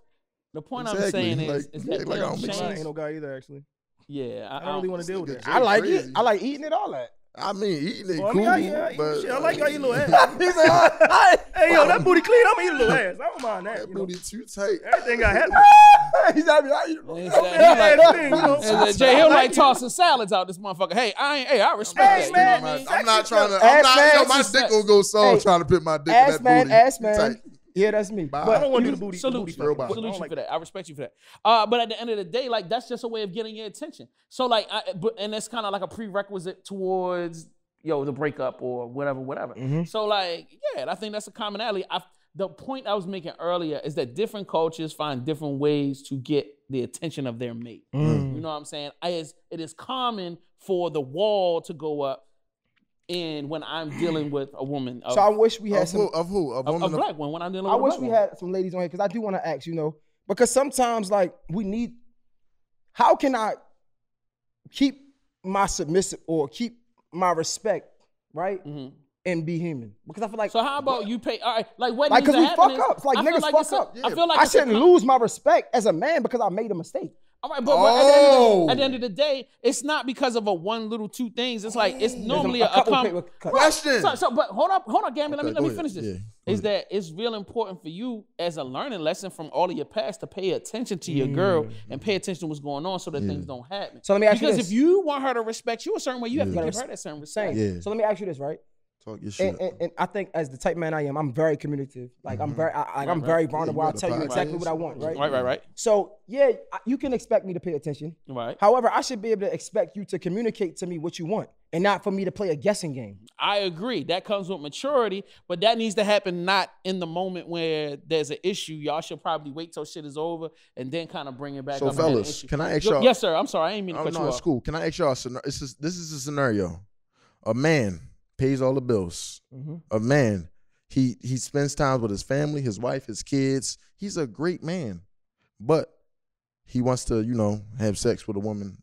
the point I'm saying is, like, is yeah, that like, I they don't don't make I change. ain't no guy either, actually. Yeah, I, I don't really want to deal with nigga that. I like crazy. it. I like eating it. All that. I mean, eating it Well, I cool, mean, I, yeah, I, but shit. I like how you little (laughs) ass. He said, "I- hey, yo, that booty clean. I'm eating a little (laughs) ass. I don't mind that. that You know, booty too tight. everything got happened. He's not. I eat it. He said- he like- Ass thing, you know. he said, Jay, he'll like tossing salads out this motherfucker. Hey, I ain't. Hey, I respect Hey, that. you know what I mean? I'm not trying to. I'm not. man, Yo, my dick just- gonna go soft Hey, trying to put my dick Ass in that man, booty. ass Too man. Tight. Yeah, that's me. Bye. I don't want to do the booty. Salute booty you, fuck. Real body. I salute don't you like for that. I respect you for that. Uh, but at the end of the day, like that's just a way of getting your attention. So like, I, but and that's kind of like a prerequisite towards yo the breakup or whatever, whatever. Mm-hmm. So like, yeah, I think that's a commonality. I, the point I was making earlier is that different cultures find different ways to get the attention of their mate. Mm. You know what I'm saying? I, it is common for the wall to go up, and when I'm dealing with a woman of, So I wish we had Of some. who? Of who? Of a, a woman? of- black one, when I'm dealing I with a wish black we woman. had some ladies on here because I do want to ask, you know, because sometimes like we need. How can I keep my submissive or keep my respect, right, Mhm. and be human? Because I feel like So how about you pay? All right, like what Like, needs 'cause to we fuck is- up. Like I niggas like fuck it's a- up. I feel like I shouldn't con- lose my respect as a man because I made a mistake. All right, but, but at, the end of Oh. the, at the end of the day, it's not because of a one little two things. It's like it's normally a, a couple com- paper cuts. Question. So, so, but hold up, hold on, Gambit. Let me let me go finish ahead. this. Yeah, go Is that it's real important for you as a learning lesson from all of your past to pay attention to your girl and pay attention to what's going on so that things don't happen. So let me ask you because this. if you want her to respect you a certain way, you have to give her that certain respect. Same. Yeah. So let me ask you this, right? Talk your shit. And, and, and I think as the type man I am, I'm very communicative. Like I'm mm-hmm. very, I, like I'm right. very vulnerable. you I'll tell you exactly what I want, right? Right, right, right, So yeah, I- you can expect me to pay attention. right. However, I should be able to expect you to communicate to me what you want, and not for me to play a guessing game. I agree. That comes with maturity, but that needs to happen not in the moment where there's an issue. Y'all should probably wait till shit is over and then kind of bring it back So, up. and have an fellas, can I ask y'all- Yes, sir. I'm sorry. I ain't mean to Oh cut no, you it's off. cool. Can I ask y'all? This is this is a scenario. A man pays all the bills. Mm-hmm. A man, he he spends time with his family, his wife, his kids. He's a great man, but he wants to, you know, have sex with a woman,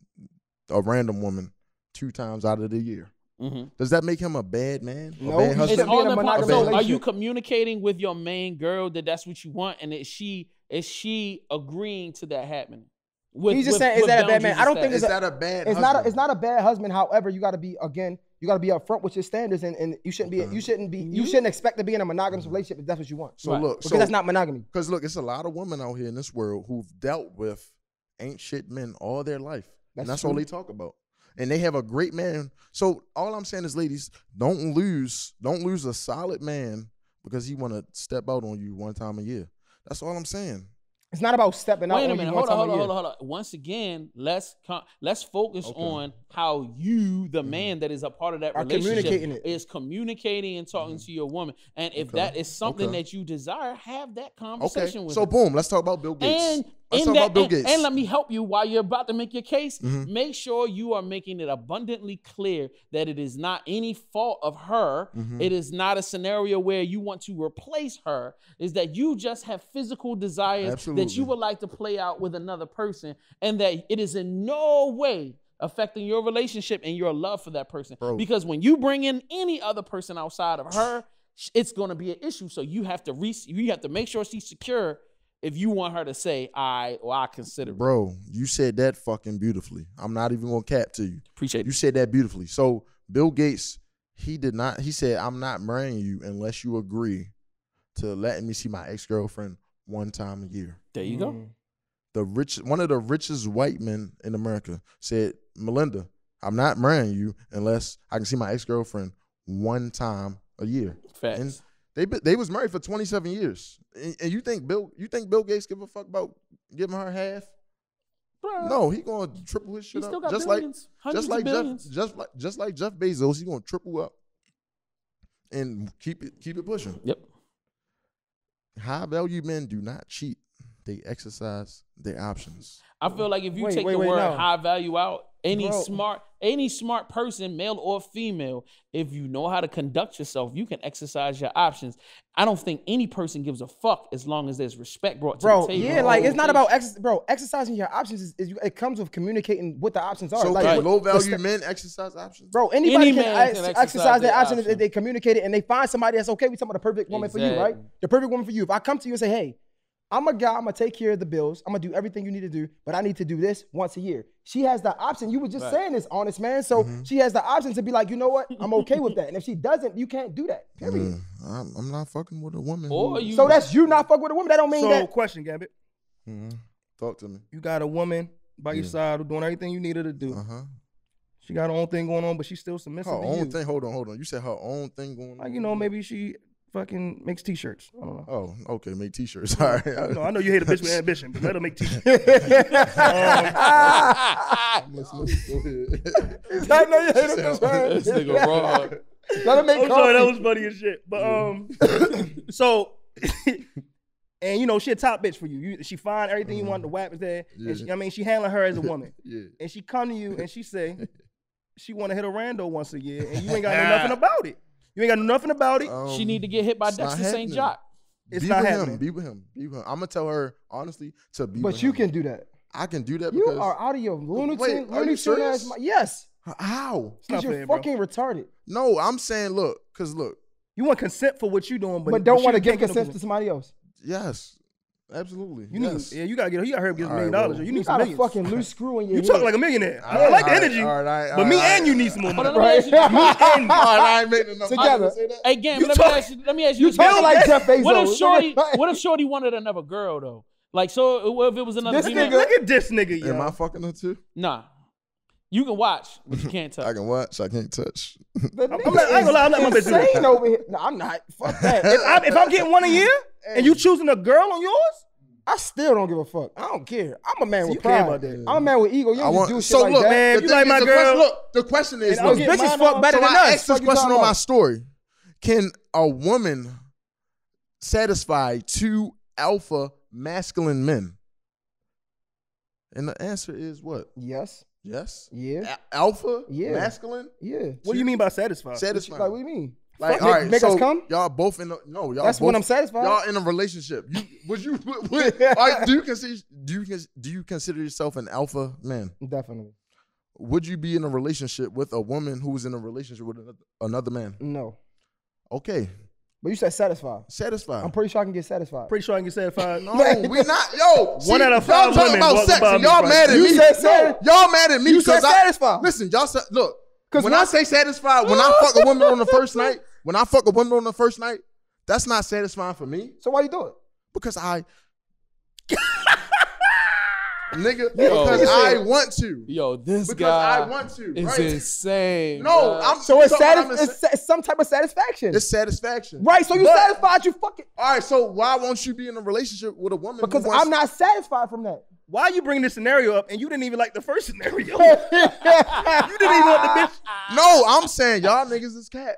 a random woman, two times out of the year. Mhm. Does that make him a bad man? No, a bad he It's shouldn't husband? be all in a about. So, are you communicating with your main girl that that's what you want, and is she is she agreeing to that happening? With, He's just with- saying, is that a bad man? I don't think Is it's a- that a bad? It's not. A, it's not a bad husband. However, you got to be again. You got to be upfront with your standards, and, and you shouldn't be. You shouldn't be. You mm-hmm. shouldn't expect to be in a monogamous relationship if that's what you want. So Right. look, because so that's not monogamy. Because look, it's a lot of women out here in this world who've dealt with ain't shit men all their life. That's and that's all they talk about. And they have a great man. So all I'm saying is, ladies, don't lose, don't lose a solid man because he want to step out on you one time a year. That's all I'm saying. It's not about stepping out Wait a minute. Hold on. Hold on. Hold on. Hold on. Once again, let's con- let's focus Okay. on how you, the mm-hmm. man that is a part of that Are relationship, communicating it. is communicating and talking mm-hmm. to your woman. And if Okay. that is something Okay. that you desire, have that conversation with her. So her. boom, let's talk about Bill Gates. And let's in talk that, about Bill and, Gates. and let me help you while you're about to make your case. Mhm. Make sure you are making it abundantly clear that it is not any fault of her. Mhm. It is not a scenario where you want to replace her. Is that you just have physical desires that you would like to play out with another person, and that it is in no way affecting your relationship and your love for that person. Bro. Because when you bring in any other person outside of her, it's going to be an issue. So you have to re- you have to make sure she's secure if you want her to say I or I consider. Bro, you said that fucking beautifully. I'm not even gonna cap to you. Appreciate You it. said that beautifully. So Bill Gates, he did not. He said, "I'm not marrying you unless you agree to letting me see my ex girlfriend one time a year." There you go. Mm. The rich, one of the richest white men in America said, "Melinda, I'm not marrying you unless I can see my ex girlfriend one time a year." Facts. And they they was married for 27 years. And, and you think Bill you think Bill Gates give a fuck about giving her half? Bruh, No, he gonna triple his he shit still up. got Just like billions, hundreds just like of Jeff, billions. just like just like Jeff Bezos, he gonna triple up and keep it keep it pushing. Yep. High value men do not cheat; they exercise their options. I feel like if you Wait, take wait, the wait, word no. high value out, any Bro. smart any smart person, male or female, if you know how to conduct yourself, you can exercise your options. I don't think any person gives a fuck as long as there's respect brought to Bro, the table. yeah, like it's not about ex- bro. Exercising your options is, is you, it comes with communicating what the options are. So like, can what- low value step- men exercise options? Bro, anybody Any can, man ex- can exercise, exercise their their options if they communicate it and they find somebody that's okay. We talking about the perfect woman for you, right? The perfect woman for you. If I come to you and say, "Hey, I'm a guy. I'm gonna take care of the bills. I'm gonna do everything you need to do, but I need to do this once a year." She has the option. You were just Right. saying this, honest man. So Mm-hmm. she has the option to be like, you know what? I'm okay with that. And if she doesn't, you can't do that. Period. Mm, I'm, I'm not fucking with a woman. Or who- you So that's you not fuck with a woman. That don't mean So, that. question, Gambit. Mhm. Talk to me. You got a woman by your side doing everything you need her to do. Uh huh. She got her own thing going on, but she's still submissive Her to own you. thing. Hold on, hold on. You said her own thing going on. Like you know, maybe she fucking makes t-shirts. I don't know. Oh, okay. Make t-shirts. (laughs) All right. You know, I know you hate a bitch with ambition, but let her make t-shirts. (laughs) I'm listening. Go ahead. I know you hate She this said, man. this nigga raw. (laughs) Let him make I'm sorry, that was funny as shit. But um, (coughs) so (coughs) and you know she a top bitch for you. you she find everything you want. The WAP is there. Yeah. And she, I mean, she handling her as a woman. Yeah. And she come to you and she say she want to hit a rando once a year, and you ain't got nothing about it. You ain't got nothing about it. she Um, need to get hit by Dexter St. happening. Jock. It's be not with happening. him. Be with him. Be with him. I'm gonna tell her honestly to be. But with you him. can do that. I can do that You because are out of your Looney Wait, are Looney you ass. serious? mi- Yes, how? It's not because you're fair, bro. fucking retarded. No, I'm saying look, cause look, You want consent for what you're doing, but But, don't want to give get consent to somebody else. yes, absolutely. You need, yes. yeah, you gotta get. You gotta hurry up get a million right, dollars. well, You You need some got a millions. fucking loose screw in (laughs) your You head. talk like a millionaire. I All like the energy, all right, all right, but me all right. and you need some more money. on, let me ask you- (laughs) Me and you. All right, I ain't making enough Together. money say that. Hey, Gam, let talk- me ask you. Let me ask you. You this talking question. like Jeff Bezos. What if Shorty? What if Shorty wanted another girl though? Like, so what if it was another This female? nigga- Look at this nigga, yo. Am I fucking her too? Nah, you can watch, but you (laughs) can't touch. I can watch. I can't touch. The I'm nigga not- I ain't gonna lie, I'm not my is business. insane over here. No, I'm not. Fuck that. if, I, if I'm getting one a year and you choosing a girl on yours, I still don't give a fuck. I don't care. I'm a man with you care pride. about that. I'm a man with ego. You I don't want. do shit So like look, that. man, the you thing like is, my the girl- Question, look, the question is, And I'll look, get bitches mine fuck on. better so than I us. asked this Fuck you question talking on my about? story. Can a woman satisfy two alpha masculine men? And the answer is what? Yes. Yes. Yeah. A- alpha Yeah. masculine Yeah. what do you mean by satisfied? satisfy. Like, what do you mean? Like, Fuck, all make- make so us come? y'all both in a no. Y'all That's both, when I'm satisfied. Y'all in a relationship. You would you (laughs) would, would, right, do you consider do you do you consider yourself an alpha man? Definitely. Would you be in a relationship with a woman who's in a relationship with another, another man? No. Okay, But you said satisfied. satisfied. I'm pretty sure I can get satisfied. Pretty sure I can get satisfied. no, we (laughs) not. Yo, see, out of five y'all talking women about sex, and y'all mad at now. me. You said no, sat- y'all mad at me You said because I satisfied. listen. Y'all said look. 'Cause When when I I- say satisfied, when I fuck a woman on the first night, when I fuck a woman on the first night, that's not satisfying for me. So why you do it? because I, nigga, Yo. because I want to. Yo, this Because guy I want to, is right? insane. No, bro. I'm So it's, so what I'm satis- it's, sa- some type of satisfaction. it's satisfaction, right. So you But- satisfied, you fucking. All right, so why won't you be in a relationship with a woman? Because wants- I'm not satisfied from that. Why are you bringing this scenario up and you didn't even like the first scenario? (laughs) you didn't even want the bitch. No, I'm saying y'all niggas is cat.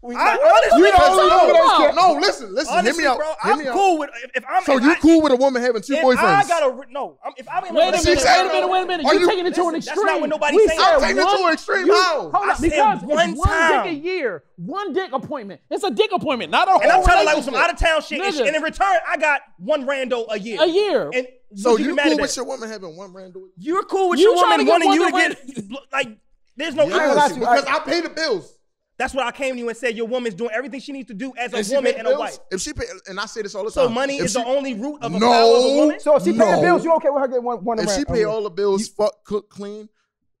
I, honestly, You the bro, only no, one that's cat. No, listen, listen. honestly, hear me out. bro, hear I'm me out. cool with if, if I'm. So if you I, cool with a woman having two If boyfriends? I got a no, I'm, if I'm in a Wait a minute, She wait a minute, wait a minute. Are You you- taking it to an extreme. that's not what nobody's We saying. I'm taking it to an extreme. you- How? Hold I on, said because one it's one time. dick a year, one dick appointment. It's a dick appointment, not a whole and I'm telling you, like some out of town shit, and, in return, I got one rando a year. A year. And So you cool with your woman having one random? You're cool with your woman to wanting you to one get (laughs) bl- like. There's no. gonna lie Yes, you, because I- I pay the bills. That's what I came to you and said. Your woman's doing everything she needs to do as a woman and the a bills, wife. if she pay, and I say this all the So time. So money if is she, the only root of a No. of a woman. So if she paying No. bills, you okay with her getting one? one If around- she pay around- all the bills, fuck, cook, clean,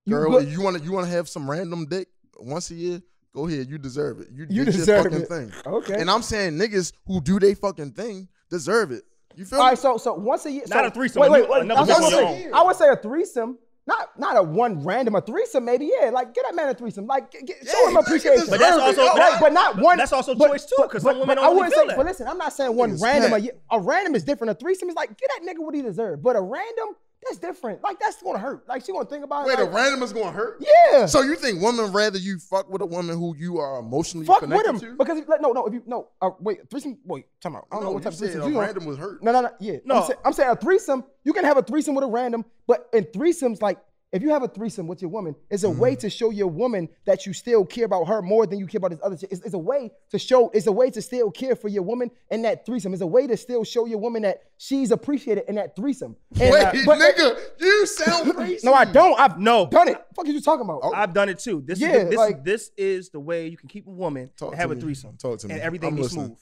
girl, good- you want to you want to have some random dick once a year? Go ahead, you deserve it. You, You did deserve your fucking it. thing. Okay. And I'm saying niggas who do they fucking thing deserve it. You feel All me? right, so so once a year, Not so, a threesome, Wait, wait, wait. I, was bitch gonna on say. I would say a threesome, not not a one random, a threesome maybe. Yeah, like get that man a threesome, like get, get, show Yeah, him appreciation. But that's also- right, but not one. That's also but- choice too, 'cause but- some women but don't I wouldn't feel say. that. But listen, I'm not saying one Niggas random. A, a random is different. A threesome is like get that nigga what he deserve. But a random, that's different. Like that's gonna hurt. Like she gonna think about Wait, it. a like, random is gonna hurt? Yeah. So you think women rather you fuck with a woman who you are emotionally Fuck with him to? because if, like, no, no. If you no, uh, wait, threesome. Wait, time out. I don't know what type of said threesome a you random was hurt. No, no, no. Yeah. No. I'm, say, I'm saying a threesome. You can have a threesome with a random, but in threesomes, like if you have a threesome with your woman, it's a way to show your woman that you still care about her more than you care about this other shit. It's, it's a way to show, it's a way to still care for your woman in that threesome. It's a way to still show your woman that she's appreciated in that threesome. And, Wait, uh, but- nigga, you sound (laughs) crazy. No, I don't. I've No. done it. What are you talking about? I've done it too. This Yeah, is the, this, like- this is the way you can keep a woman Talk and have a me. threesome. Talk to me. And everything I'm be listening. smooth.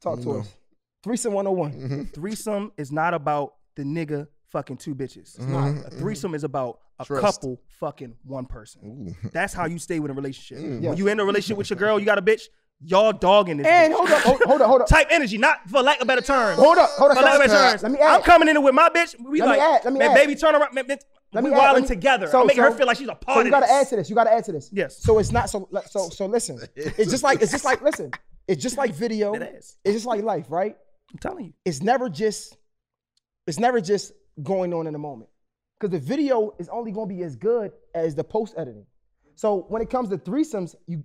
Talk to No. us. Threesome 101. Threesome is not about the nigga fucking two bitches. It's mm-hmm. not. A mm-hmm. threesome is about a Trust. couple fucking one person. That's how you stay with a relationship. Mm. Yes. When you in a relationship with your girl, you got a bitch, y'all dogging this And bitch. hold up, hold, hold up, hold up. (laughs) Type energy, not for lack of better terms. Hold up, hold up. For lack of better terms. let me add. I'm coming in with my bitch. We Let me like, add, let me man, add. baby, turn around. Man, man, Let we me add, wilding me- together. so- I'm making her so- feel like she's a part So of you gotta this. add to this. You gotta add to this. Yes. So it's not so so so listen. It's just like it's just like listen. It's just like video. It is. It's just like life, right? I'm telling you. It's never just it's never just going on in the moment. Because the video is only gonna be as good as the post editing. So when it comes to threesomes, you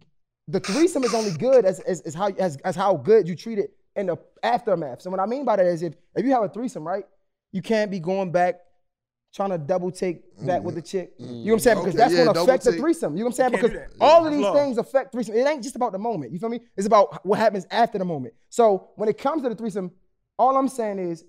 the threesome is only good as, as, as how as, as how good you treat it in the aftermath. So what I mean by that is if if you have a threesome, right, you can't be going back trying to double take back with the mm-hmm. chick. You know mm-hmm. what I'm saying? Because Okay, that's yeah, gonna double affect the threesome. You know what I'm saying? Because do that. all of these law. things affect threesome. It ain't just about the moment. You feel me? It's about what happens after the moment. So when it comes to the threesome, all I'm saying is,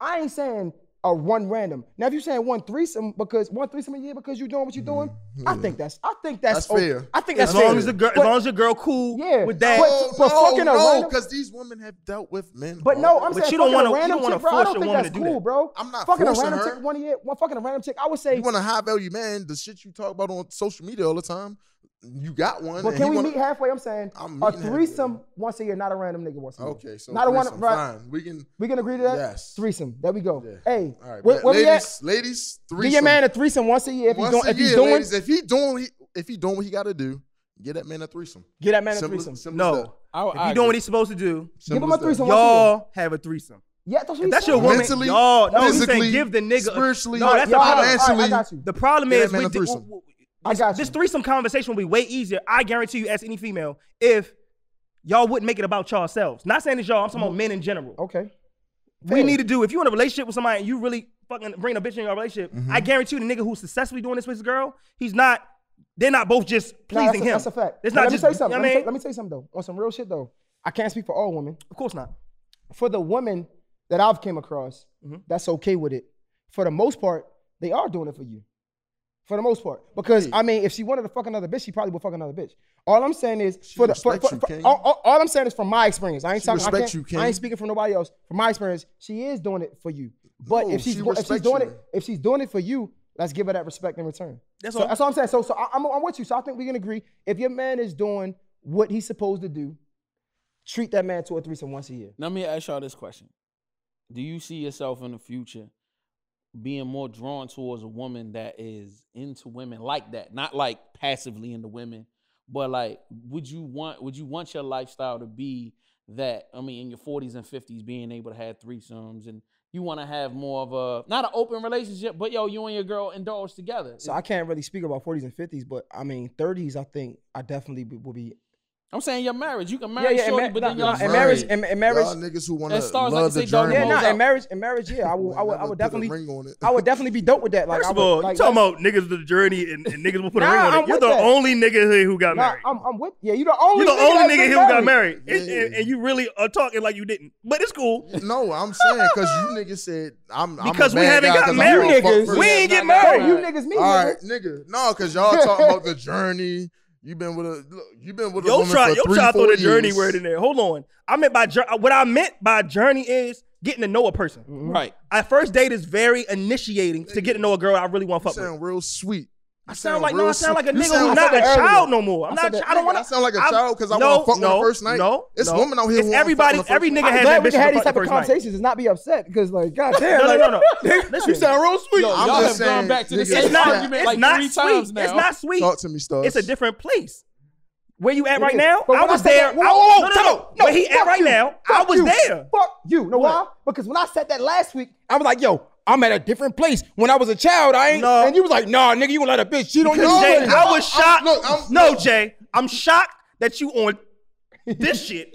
I ain't saying a one random. Now, if you're saying one threesome because one threesome a year because you're doing what you're doing, I think that's I think that's. That's fair. I think that's As long fair. as the girl, as long as your girl cool Yeah, with that. but- but no, fucking a no, random- because these women have dealt with men. But no, I'm But saying you don't wanna- a you random don't bro. I force don't your think woman that's to do cool, that. bro. I'm not fucking a random her. chick one year, one fucking a random chick. I would say, you want a high value man, the shit you talk about on social media all the time. You got one. but can we wanna- meet halfway? I'm saying I'm a meeting halfway. threesome once a year, not a random nigga once a year. Okay, so not a one. threesome, Right, fine. We can. we can agree to that. Yes. Threesome. There we go. Yeah. Hey, All right, where, where we at? ladies, ladies, threesome. Give your man a threesome once a year if he's doing. a If he's doing, ladies, if he doing, if he doing what he got to do, get that man a threesome. get that man a threesome. simple no. I, If you doing what he's supposed to do, Give him a threesome once a year. y'all have a threesome. Yeah, that's what he's that's your saying. woman, Mentally, y'all, no, he's saying physically, give the nigga, spiritually, no, that's the y'all- problem. all right, financially. I got you. The problem is that man we a did- threesome. w- w- I this, got this you. threesome conversation will be way easier. I guarantee you, as any female, if y'all wouldn't make it about yourselves. Not saying it's y'all. I'm talking about mm-hmm. men in general. Okay. We Fair. need to do if you're in a relationship with somebody and you really fucking bring a bitch in your relationship. Mm-hmm. I guarantee you, the nigga who's successfully doing this with his girl, he's not. They're not both just Nah, pleasing that's, a, him. that's a fact. It's But not let just. me tell you something. Let, me mean, tell, let me tell you something though. On some real shit though. I can't speak for all women. of course not. For the women that I've came across, Mm-hmm. that's okay with it. For the most part, they are doing it for you. For the most part, because I mean, if she wanted to fuck another bitch, she probably would fuck another bitch. All I'm saying is, for the for, respects for, you, for- all, all- all I'm saying is from my experience. I ain't She talking. I, respects can't, you, I ain't speaking from nobody else. From my experience, she is doing it for you. But No, if she's she go- if she's doing you. it, if she's doing it for you, let's give her that respect in return. That's so, all. That's all I'm saying. So, so I, I'm, I'm with you. So I think we can agree. If your man is doing what he's supposed to do, treat that man to a threesome once a year. Let me ask y'all this question: Do you see yourself in the future being more drawn towards a woman that is into women like that, not like passively into women, but like would you want would you want your lifestyle to be that? I mean, in your 40s and 50s, being able to have threesomes and you want to have more of a not an open relationship, but yo, you and your girl indulge together. So I can't really speak about 40s and 50s, but I mean 30s. I think I definitely will be. I'm saying your marriage, you can marry yeah. shorty, And, but ma- then nah, y'all and marriage, and, and marriage. Y'all niggas who want to starts like the dog journey. Yeah, Goes no, out. and marriage, and marriage. Yeah, I would, I would, I would definitely, ring on it. I would definitely be dope with that. Like, First I of all, like, you talking about niggas the journey and, and niggas will put a Nah, ring on I'm it. You're the that. only nigga here who got Nah, married. I'm, I'm with. Yeah, you the only. You're the nigga only nigga here who got married. married, and, Yeah. and- and you really are talking like you didn't. But it's cool. No, I'm saying because you (laughs) niggas said I'm I'm Because we haven't guy got 'cause I'm married. Niggas. We ain't get Nah, nah, Hey, married. you niggas, me. All right, nigga. No, because y'all talking about the journey. You been with a look, you been with a Yo, woman try, for yo, three, try to throw four the journey years. word in there. Hold on. I meant by what I meant by journey is getting to know a person. Right. Our first date is very initiating to get to know a girl I really want to You fuck with. sound real sweet. I You sound like no, I sound like a nigga who's not said a that child no more. I'm I not. that- I don't want to. I sound like a child because I wanna fuck on the first night. No, It's no. women out here who It's wanna fuck everybody. Every nigga has glad that we bitch can have these type of first night. conversations and not be upset because, like, goddamn, No, like, no, no, (laughs) no. Listen, you sound real sweet. Yo, I'm y'all just have gone saying, back to the niggas- same It's It's not. argument It's like not three sweet. times now. It's not sweet. Talk to me, stars. It's a different place. Where you at right now? I was there. that- whoa, whoa, whoa, no, no, no. Where he at right now? I was there. Fuck you. Know What? why? Because when I said that last week, I was like, yo, I'm at a different place. When I was a child, I ain't. No. And you was like, nah, nigga, you gonna let a bitch cheat on you? Because Jay. I was shocked. look, I'm- no, Jay, I'm shocked that you on this shit,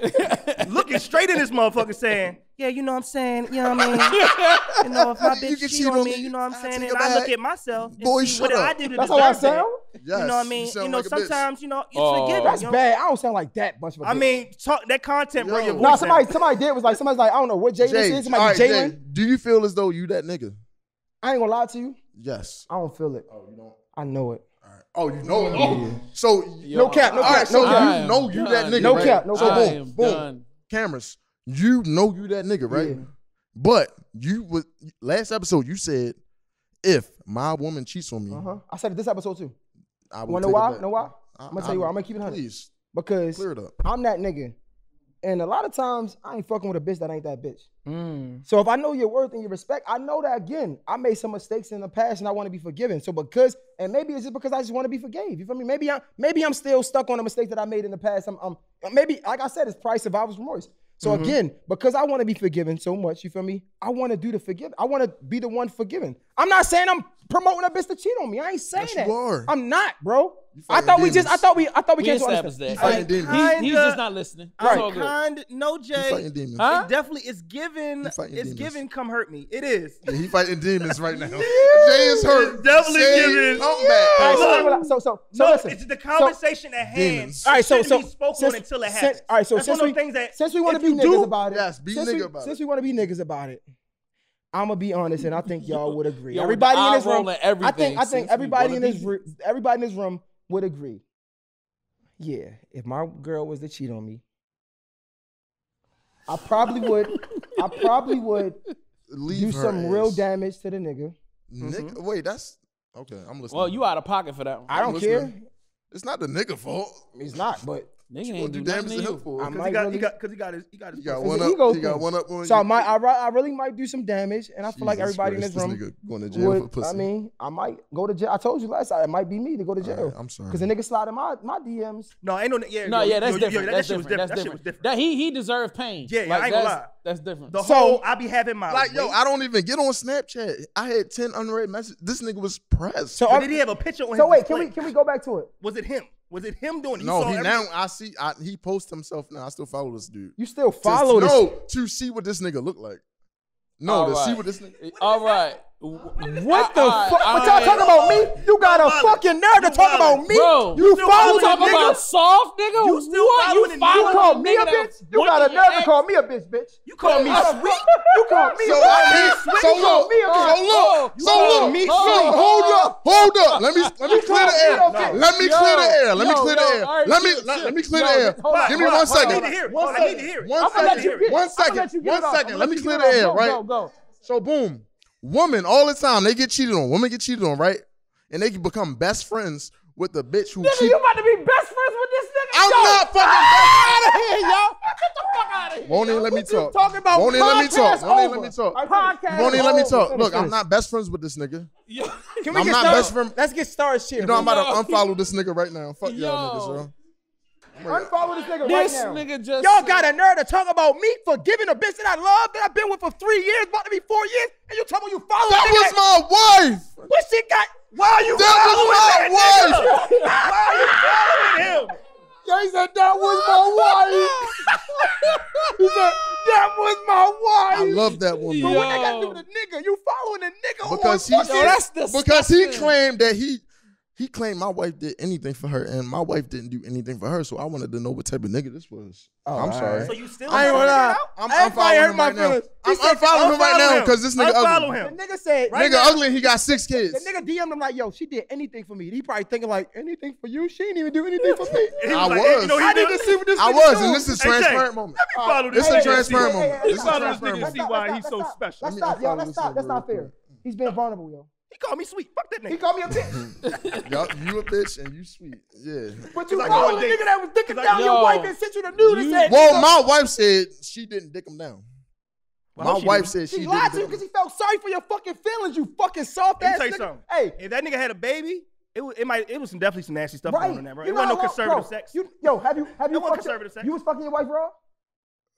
looking straight in this motherfucker saying, yeah, you know what I'm saying? You know what I mean? You know, if my (laughs) bitch cheat on, on me, you know what I'm saying? And I look at myself and Boy, see what up. I did to That's how I sound? Yes, you know what I mean? You, you know, like sometimes, you know, it's uh, forgiving. That's you know? bad. I don't sound like that much of a I bitch. mean, talk, that content, Yo. your voice. Nah, somebody, somebody did was like, somebody's like, I don't know what Jay, Jay this is. Somebody right, Do you feel as though you that nigga? I ain't gonna lie to you. Yes. I don't feel it. Oh, you don't? I know it. Oh, you know him. So Yo, no cap, no cap, right, so no. You know you done. that nigga. No cap, no cap. So boom, boom. Done. Cameras, you know you that nigga, right? Yeah. But you was last episode you said if my woman cheats on me, uh-huh. I said it this episode too. I wanna know why? Know why? I, am gonna tell you why. I'm gonna keep it hundred. Please, because clear it up. I'm that nigga and a lot of times I ain't fucking with a bitch that ain't that bitch. Mm. So if I know your worth and your respect, I know that again, I made some mistakes in the past and I want to be forgiven. So because and maybe it's just because I just want to be forgave. You feel me? Maybe I'm maybe I'm still stuck on a mistake that I made in the past. I'm, I'm maybe like I said, it's price survivor's remorse. So mm-hmm. again, because I want to be forgiven so much, you feel me? I want to do the forgive. I want to be the one forgiven. I'm not saying I'm promoting a bitch to cheat on me. I ain't saying yes, that. I'm not, bro. I thought we just. I thought we. I thought we, we came to understand. That. He's, like, he's, he's just not listening. Right. Kind, no Jay. Huh? It definitely is given. It's demons. given. Come hurt me. It is. Yeah, he fighting demons right now. (laughs) Jay is hurt. It's definitely Jay given. Right, so, so, so, so no, listen. It's the conversation so, at hand. Demons. All right. So so spoken on until it happens. All right. So since we things that since we want to be niggas about it. Yes. Be niggas about it. Since we want to be niggas about it. I'm gonna be honest, and I think y'all would agree. Yo, everybody in this room, I think, I think everybody in this, room. everybody in this room would agree yeah, if my girl was to cheat on me, I probably would. I probably would (laughs) Leave do some ass. real damage to the nigga. Nick, mm-hmm. wait, that's okay. I'm listening. Well, you out of pocket for that. One. I don't care. It's not the nigga fault. It's not, but Nigga ain't do damage to him for. I Cause might he got, really- he got, cause he got his, he got his. He got one up. He got one up on So I might, I, ri- I really might do some damage, and I feel like everybody Christ, in this room nigga going to jail for pussy. I mean, I might go to jail. I told you last time, it might be me to go to jail right, I'm sorry. because the nigga slid in my my DMs. No, ain't no. Yeah, No, yo, yeah, that's yo, yo, different. that- That that's shit was different. That shit was different. That he he deserved pain. Yeah, yeah, I ain't gonna lie. That's different. The whole I be having my like yo, I don't even get on Snapchat. I had ten unread messages. This nigga was pressed. So, did he have a picture on? so his wait, can we can we go back to it? Was it him? Was it him doing? He no, he now I see. I, he posts himself now. I still follow this dude. You still follow to, this? No, to see what this nigga look like. No, All to right. see what this nigga. What All right. That? What the fuck? What but y'all talking about me? You got a fucking nerve to talk about me? You foul talking about soft nigga? You still what? You, you call me a bitch? You got a nerve to call me a bitch, bitch? You call me sweet? You call me so sweet? So look, so look, so look, so hold up, hold up. Let me (laughs) let me clear the air. Let me clear the air. Let me clear the air. Let me let me clear the air. Give me one second. I need to hear it. I to. One second. One second. One second. Let me clear the air. Right. So boom women all the time. They get cheated on. Women get cheated on, right? And they can become best friends with the bitch who nigga, you about to be best friends with this nigga? I'm yo. not fucking out of here, y'all. Get the fuck out of here. Won't even let me talk. Talking about won't even let me talk. Won't even let me talk. Podcast won't even let me talk. Look, I'm not best friends with this nigga. Yo. Can we I'm get not started? best. Let's get started here. You know I'm about to unfollow this nigga right now. Fuck y'all niggas, bro. Unfollow this nigga this right now. nigga just Y'all got a nerve to talk about me for giving a bitch that I love that I've been with for three years, about to be four years, and you tell me you follow that was my wife. What she got? Why are you that following was my that wife. nigga? Why are you following him? Yeah, he said that was my wife. he said that was my wife. I love that woman. But what that got to do with a nigga? You following a nigga because he because he claimed that he he claimed my wife did anything for her, and my wife didn't do anything for her. So I wanted to know what type of nigga this was. Oh, I'm sorry. Right. So you still? I ain't gonna lie. I'm unfollowing him right now. I'm unfollowing him right now because this nigga unfollow ugly. Him. The nigga said, right "Nigga now, ugly." He got six kids. The nigga DM'd him like, "Yo, she did anything for me." He probably thinking like, "Anything for you? She didn't even do anything for me." (laughs) was I like, was. You know, I did. need to see what this. I was, doing. and this is a transparent hey, moment. Let me follow this. This is transparent moment. This is transparent moment. See why he's so special. Let's stop, yo. Let's stop. That's not fair. He's being vulnerable, yo. He called me sweet. Fuck that nigga. He called me a bitch. (laughs) You you a bitch and you sweet. Yeah. But you called a nigga that was dicking down yo, your wife and sent you the nude and said. Well, my wife said she didn't dick him down. Well, my wife said she, she lied to you because he felt sorry for your fucking feelings. You fucking soft ass. Let me tell you nigga. something. Hey, if that nigga had a baby, it was it might it was some definitely some nasty stuff right. going on there, bro. You it wasn't no conservative bro, sex. You, yo, have you have you fucked conservative your, sex? You was fucking your wife raw.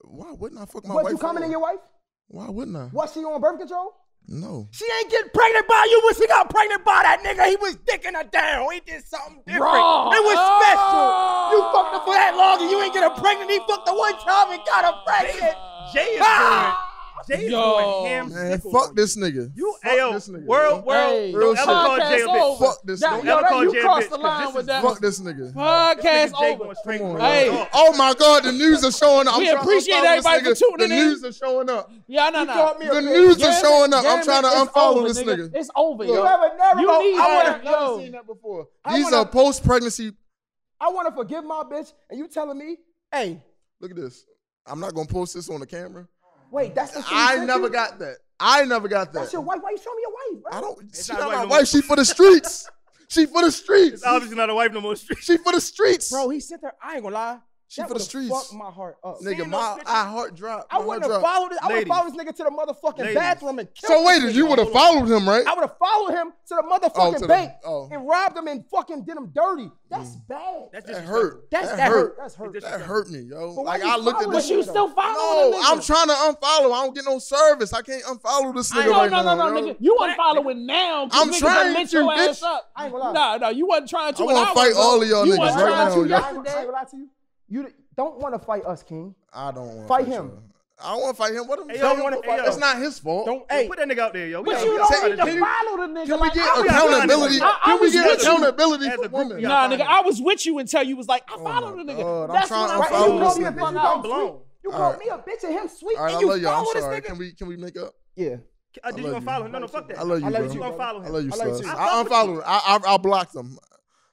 Why wouldn't I fuck my was wife? Was you coming in your wife? Why wouldn't I? Was she on birth control? No. She ain't getting pregnant by you when she got pregnant by that nigga. He was dicking her down. He did something different. Wrong. It was oh. special. You fucked her for that long and you ain't get her pregnant. He fucked her one time and got her pregnant. Jay, Jay is ah. Jay's yo, going ham man, Fuck this nigga. You, fuck ayo, this nigga. World, world, hey, don't ever call Jay. Fuck this that, nigga. Yo, ever call you crossed the line with that. Fuck this nigga. Podcast over. Hey. Oh my God, the news is showing up. We appreciate everybody for tuning in. The news is showing up. Yeah, no, no. The news is showing up. I'm trying to unfollow this nigga. It's over. You ever. You need. Never seen that before. These are post-pregnancy. I want to forgive my bitch, and you telling me, hey. Look at this. I'm not gonna post this on the camera, Wait, that's the I never you? got that. I never got that. That's your wife. Why you showing me your wife? Bro? I don't. It's she not, not my wife. She for the streets. she for the streets. It's obviously not a wife no more. she for the streets. Bro, he sent her. I ain't gonna lie. She that for the streets. Fuck my heart up. Nigga, my heart dropped. I wouldn't have followed it. I would have followed this nigga to the motherfucking Ladies. bathroom and killed So wait, nigga. you would have followed him, right? I would have followed him to the motherfucking oh, to bank the, oh. and robbed him and fucking did him dirty. That's mm. bad. That's that hurt. That's, that, that hurt. hurt. That's hurt. That hurt me, yo. Like I looked at this. But you still following No, I'm trying to unfollow. I don't get no service. I can't unfollow this nigga right now. No, no, no, nigga. You unfollowing now. I'm trying to your ass up. Nah. No, no, you wasn't trying to. I want to fight all of y'all niggas right now. I ain't gonna lie to you. You don't want to fight us, King. I don't want to fight him. You. I don't want to fight him. What am hey, don't want to fight. Hey, it's not his fault. Don't hey. put that nigga out there, yo. We but you don't need to can follow the nigga. Can we get like, accountability? I, I can we get accountability for group, women? Nah, nigga, I was with you until you was like, I oh followed the nigga. God, That's I'm trying, what I'm you called me a bitch. You called me a bitch and him sweet, and you followed this nigga. Can we can we make up? Yeah. Uh, I, did you gonna follow him? No, no, fuck that. I love you. I love you. You gonna follow him? I love you, sis. I unfollowed him. I I blocked him.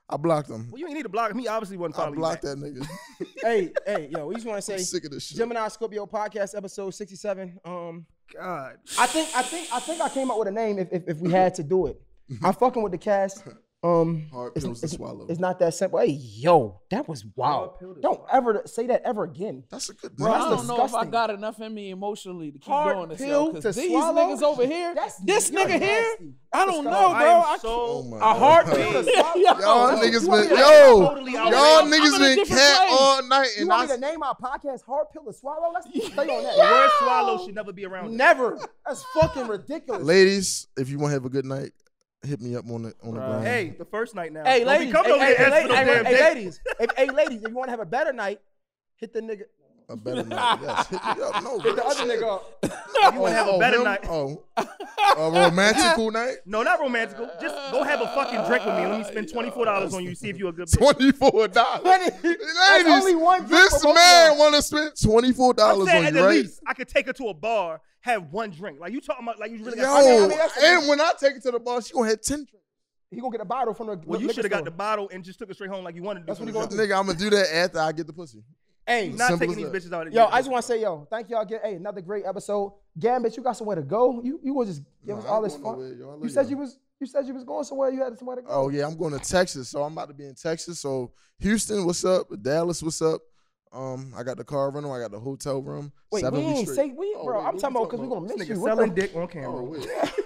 I blocked him. Well, you ain't need to block him. He obviously wasn't following I blocked that nigga. (laughs) hey, hey, yo, we just want to say I'm sick of this shit. Gemini Scorpio podcast episode sixty seven. Um, God, I think I think I think I came up with a name if if, if we had to do it. (laughs) I'm fucking with the cast. Um, hard pills to swallow. It's not that simple. Hey, yo, that was wild. Don't ever say that ever again. That's a good. Bro, I don't disgusting. know if I got enough in me emotionally to keep hard doing this. Pill yo, to these swallow? niggas over here, that's, this nigga nasty. here, I don't know, bro. I, so, oh a hard pill to (laughs) swallow. y'all niggas been yo, y'all niggas been cat all night. And you want me to name my podcast "Hard Pill to Swallow"? Let's stay on that. The word "swallow" should never be around. Never. That's fucking ridiculous. Ladies, if you want to have a good night, hit me up on the on the ground. Hey, the first night now. Hey, ladies, hey, hey, ladies, if, hey, ladies, if you want to have a better night, hit the nigga. A better (laughs) night. Yes. (laughs) no, the other nigga. (laughs) You want to have a oh, better night? Oh, a romantical night? No, not romantical. Just go have a fucking drink with me. Let me spend twenty four dollars on you. See if you're a good. Bitch. Twenty four dollars. Ladies, this man want to spend twenty four dollars on you, at right? At least I could take her to a bar, have one drink. Like you talking about? Like you really? Yo, got, and when I take her to the bar, she gonna have ten drinks. He gonna get a bottle from the. Well, you should have got the bottle and just took it straight home like you wanted to. That's what he gonna do. Nigga, I'm gonna do that after I get the pussy. Hey, not taking these bitches out. Yo, I just want to say, yo, thank y'all. Get hey, another great episode. Gambit, you got somewhere to go. You you gonna just give nah, all this fun. Nowhere, yo, you said you. was you said you was going somewhere. You had somewhere to go. Oh yeah, I'm going to Texas, so I'm about to be in Texas. So Houston, what's up? Dallas, what's up? Um, I got the car rental. I got the hotel room. Wait, we ain't say we, oh, bro. Wait, I'm talking about because we're gonna miss you. Selling dick on camera. Oh, (laughs)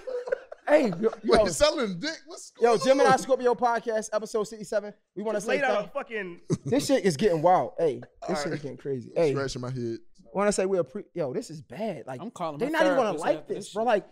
Hey, yo, (laughs) yo. you selling dick? What's yo, Gemini? Scorpio podcast episode sixty-seven. We want to say out fucking. This shit is getting wild. Hey, this All shit right. is getting crazy. Hey, scratching my head. Want to say we're pre- yo? This is bad. Like I'm calling. They're not even gonna like this, this bro. Like,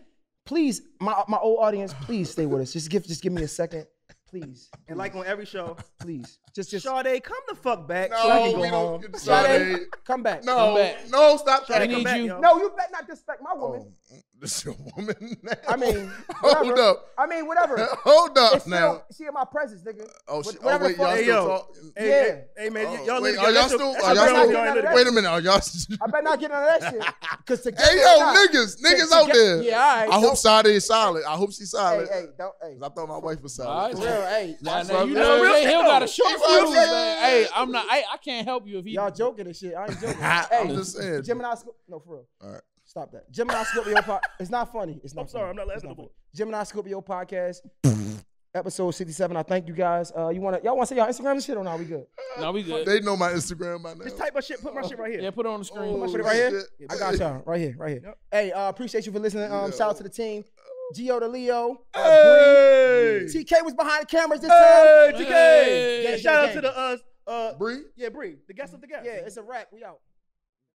please, my my old audience, please stay with us. Just give just give me a second. Please. And like on every show. Please. Just just Sade, come the fuck back. No, so I can go we home. Sade, come back. No, come back. no, stop trying to come back. Yo. No, you better not disrespect my woman. Oh. (laughs) this your woman now. I mean, (laughs) hold up. I mean, whatever. (laughs) hold up it's now. Still, she in my presence, nigga. Oh, she, oh, whatever oh wait, y'all hey, still yo. Hey, yeah. Hey, man, oh, y'all, wait, are y'all still? Are y'all still? Wait a minute, are y'all? I better not get none of that shit. Cause to get hey yo, not, niggas, niggas to, out to get, there. Yeah, all right, I hope Sada is solid. I hope she's solid. Hey, hey, don't. Hey, I thought my wife was solid. All right, real, hey. Nah, you know, real Hill got a short fuse, man. Hey, I'm not. I can't help you if he. Y'all joking and shit. I ain't joking. I'm just saying. Gemini, no, for real. All right. Stop that. Gemini Scorpio It's not funny. It's not. I'm funny. sorry. I'm not laughing. It's not Gemini Scorpio podcast. Episode 67. I thank you guys. Uh, you wanna y'all wanna say y'all Instagram and shit or not? We good. Now we good. They know my Instagram by now. Just type my shit. Put my shit right here. Yeah, put it on the oh, screen. Put my shit right here. I got y'all right here, right here. Yep. Hey, uh, appreciate you for listening. Um, shout out to the team. Geo to Leo. Uh, hey. TK was behind the cameras this Hey, time. TK. Yeah, Shout out to the us. Uh, uh, Bree. Yeah, Bree. The guest of the guest. Yeah, it's a wrap. We out.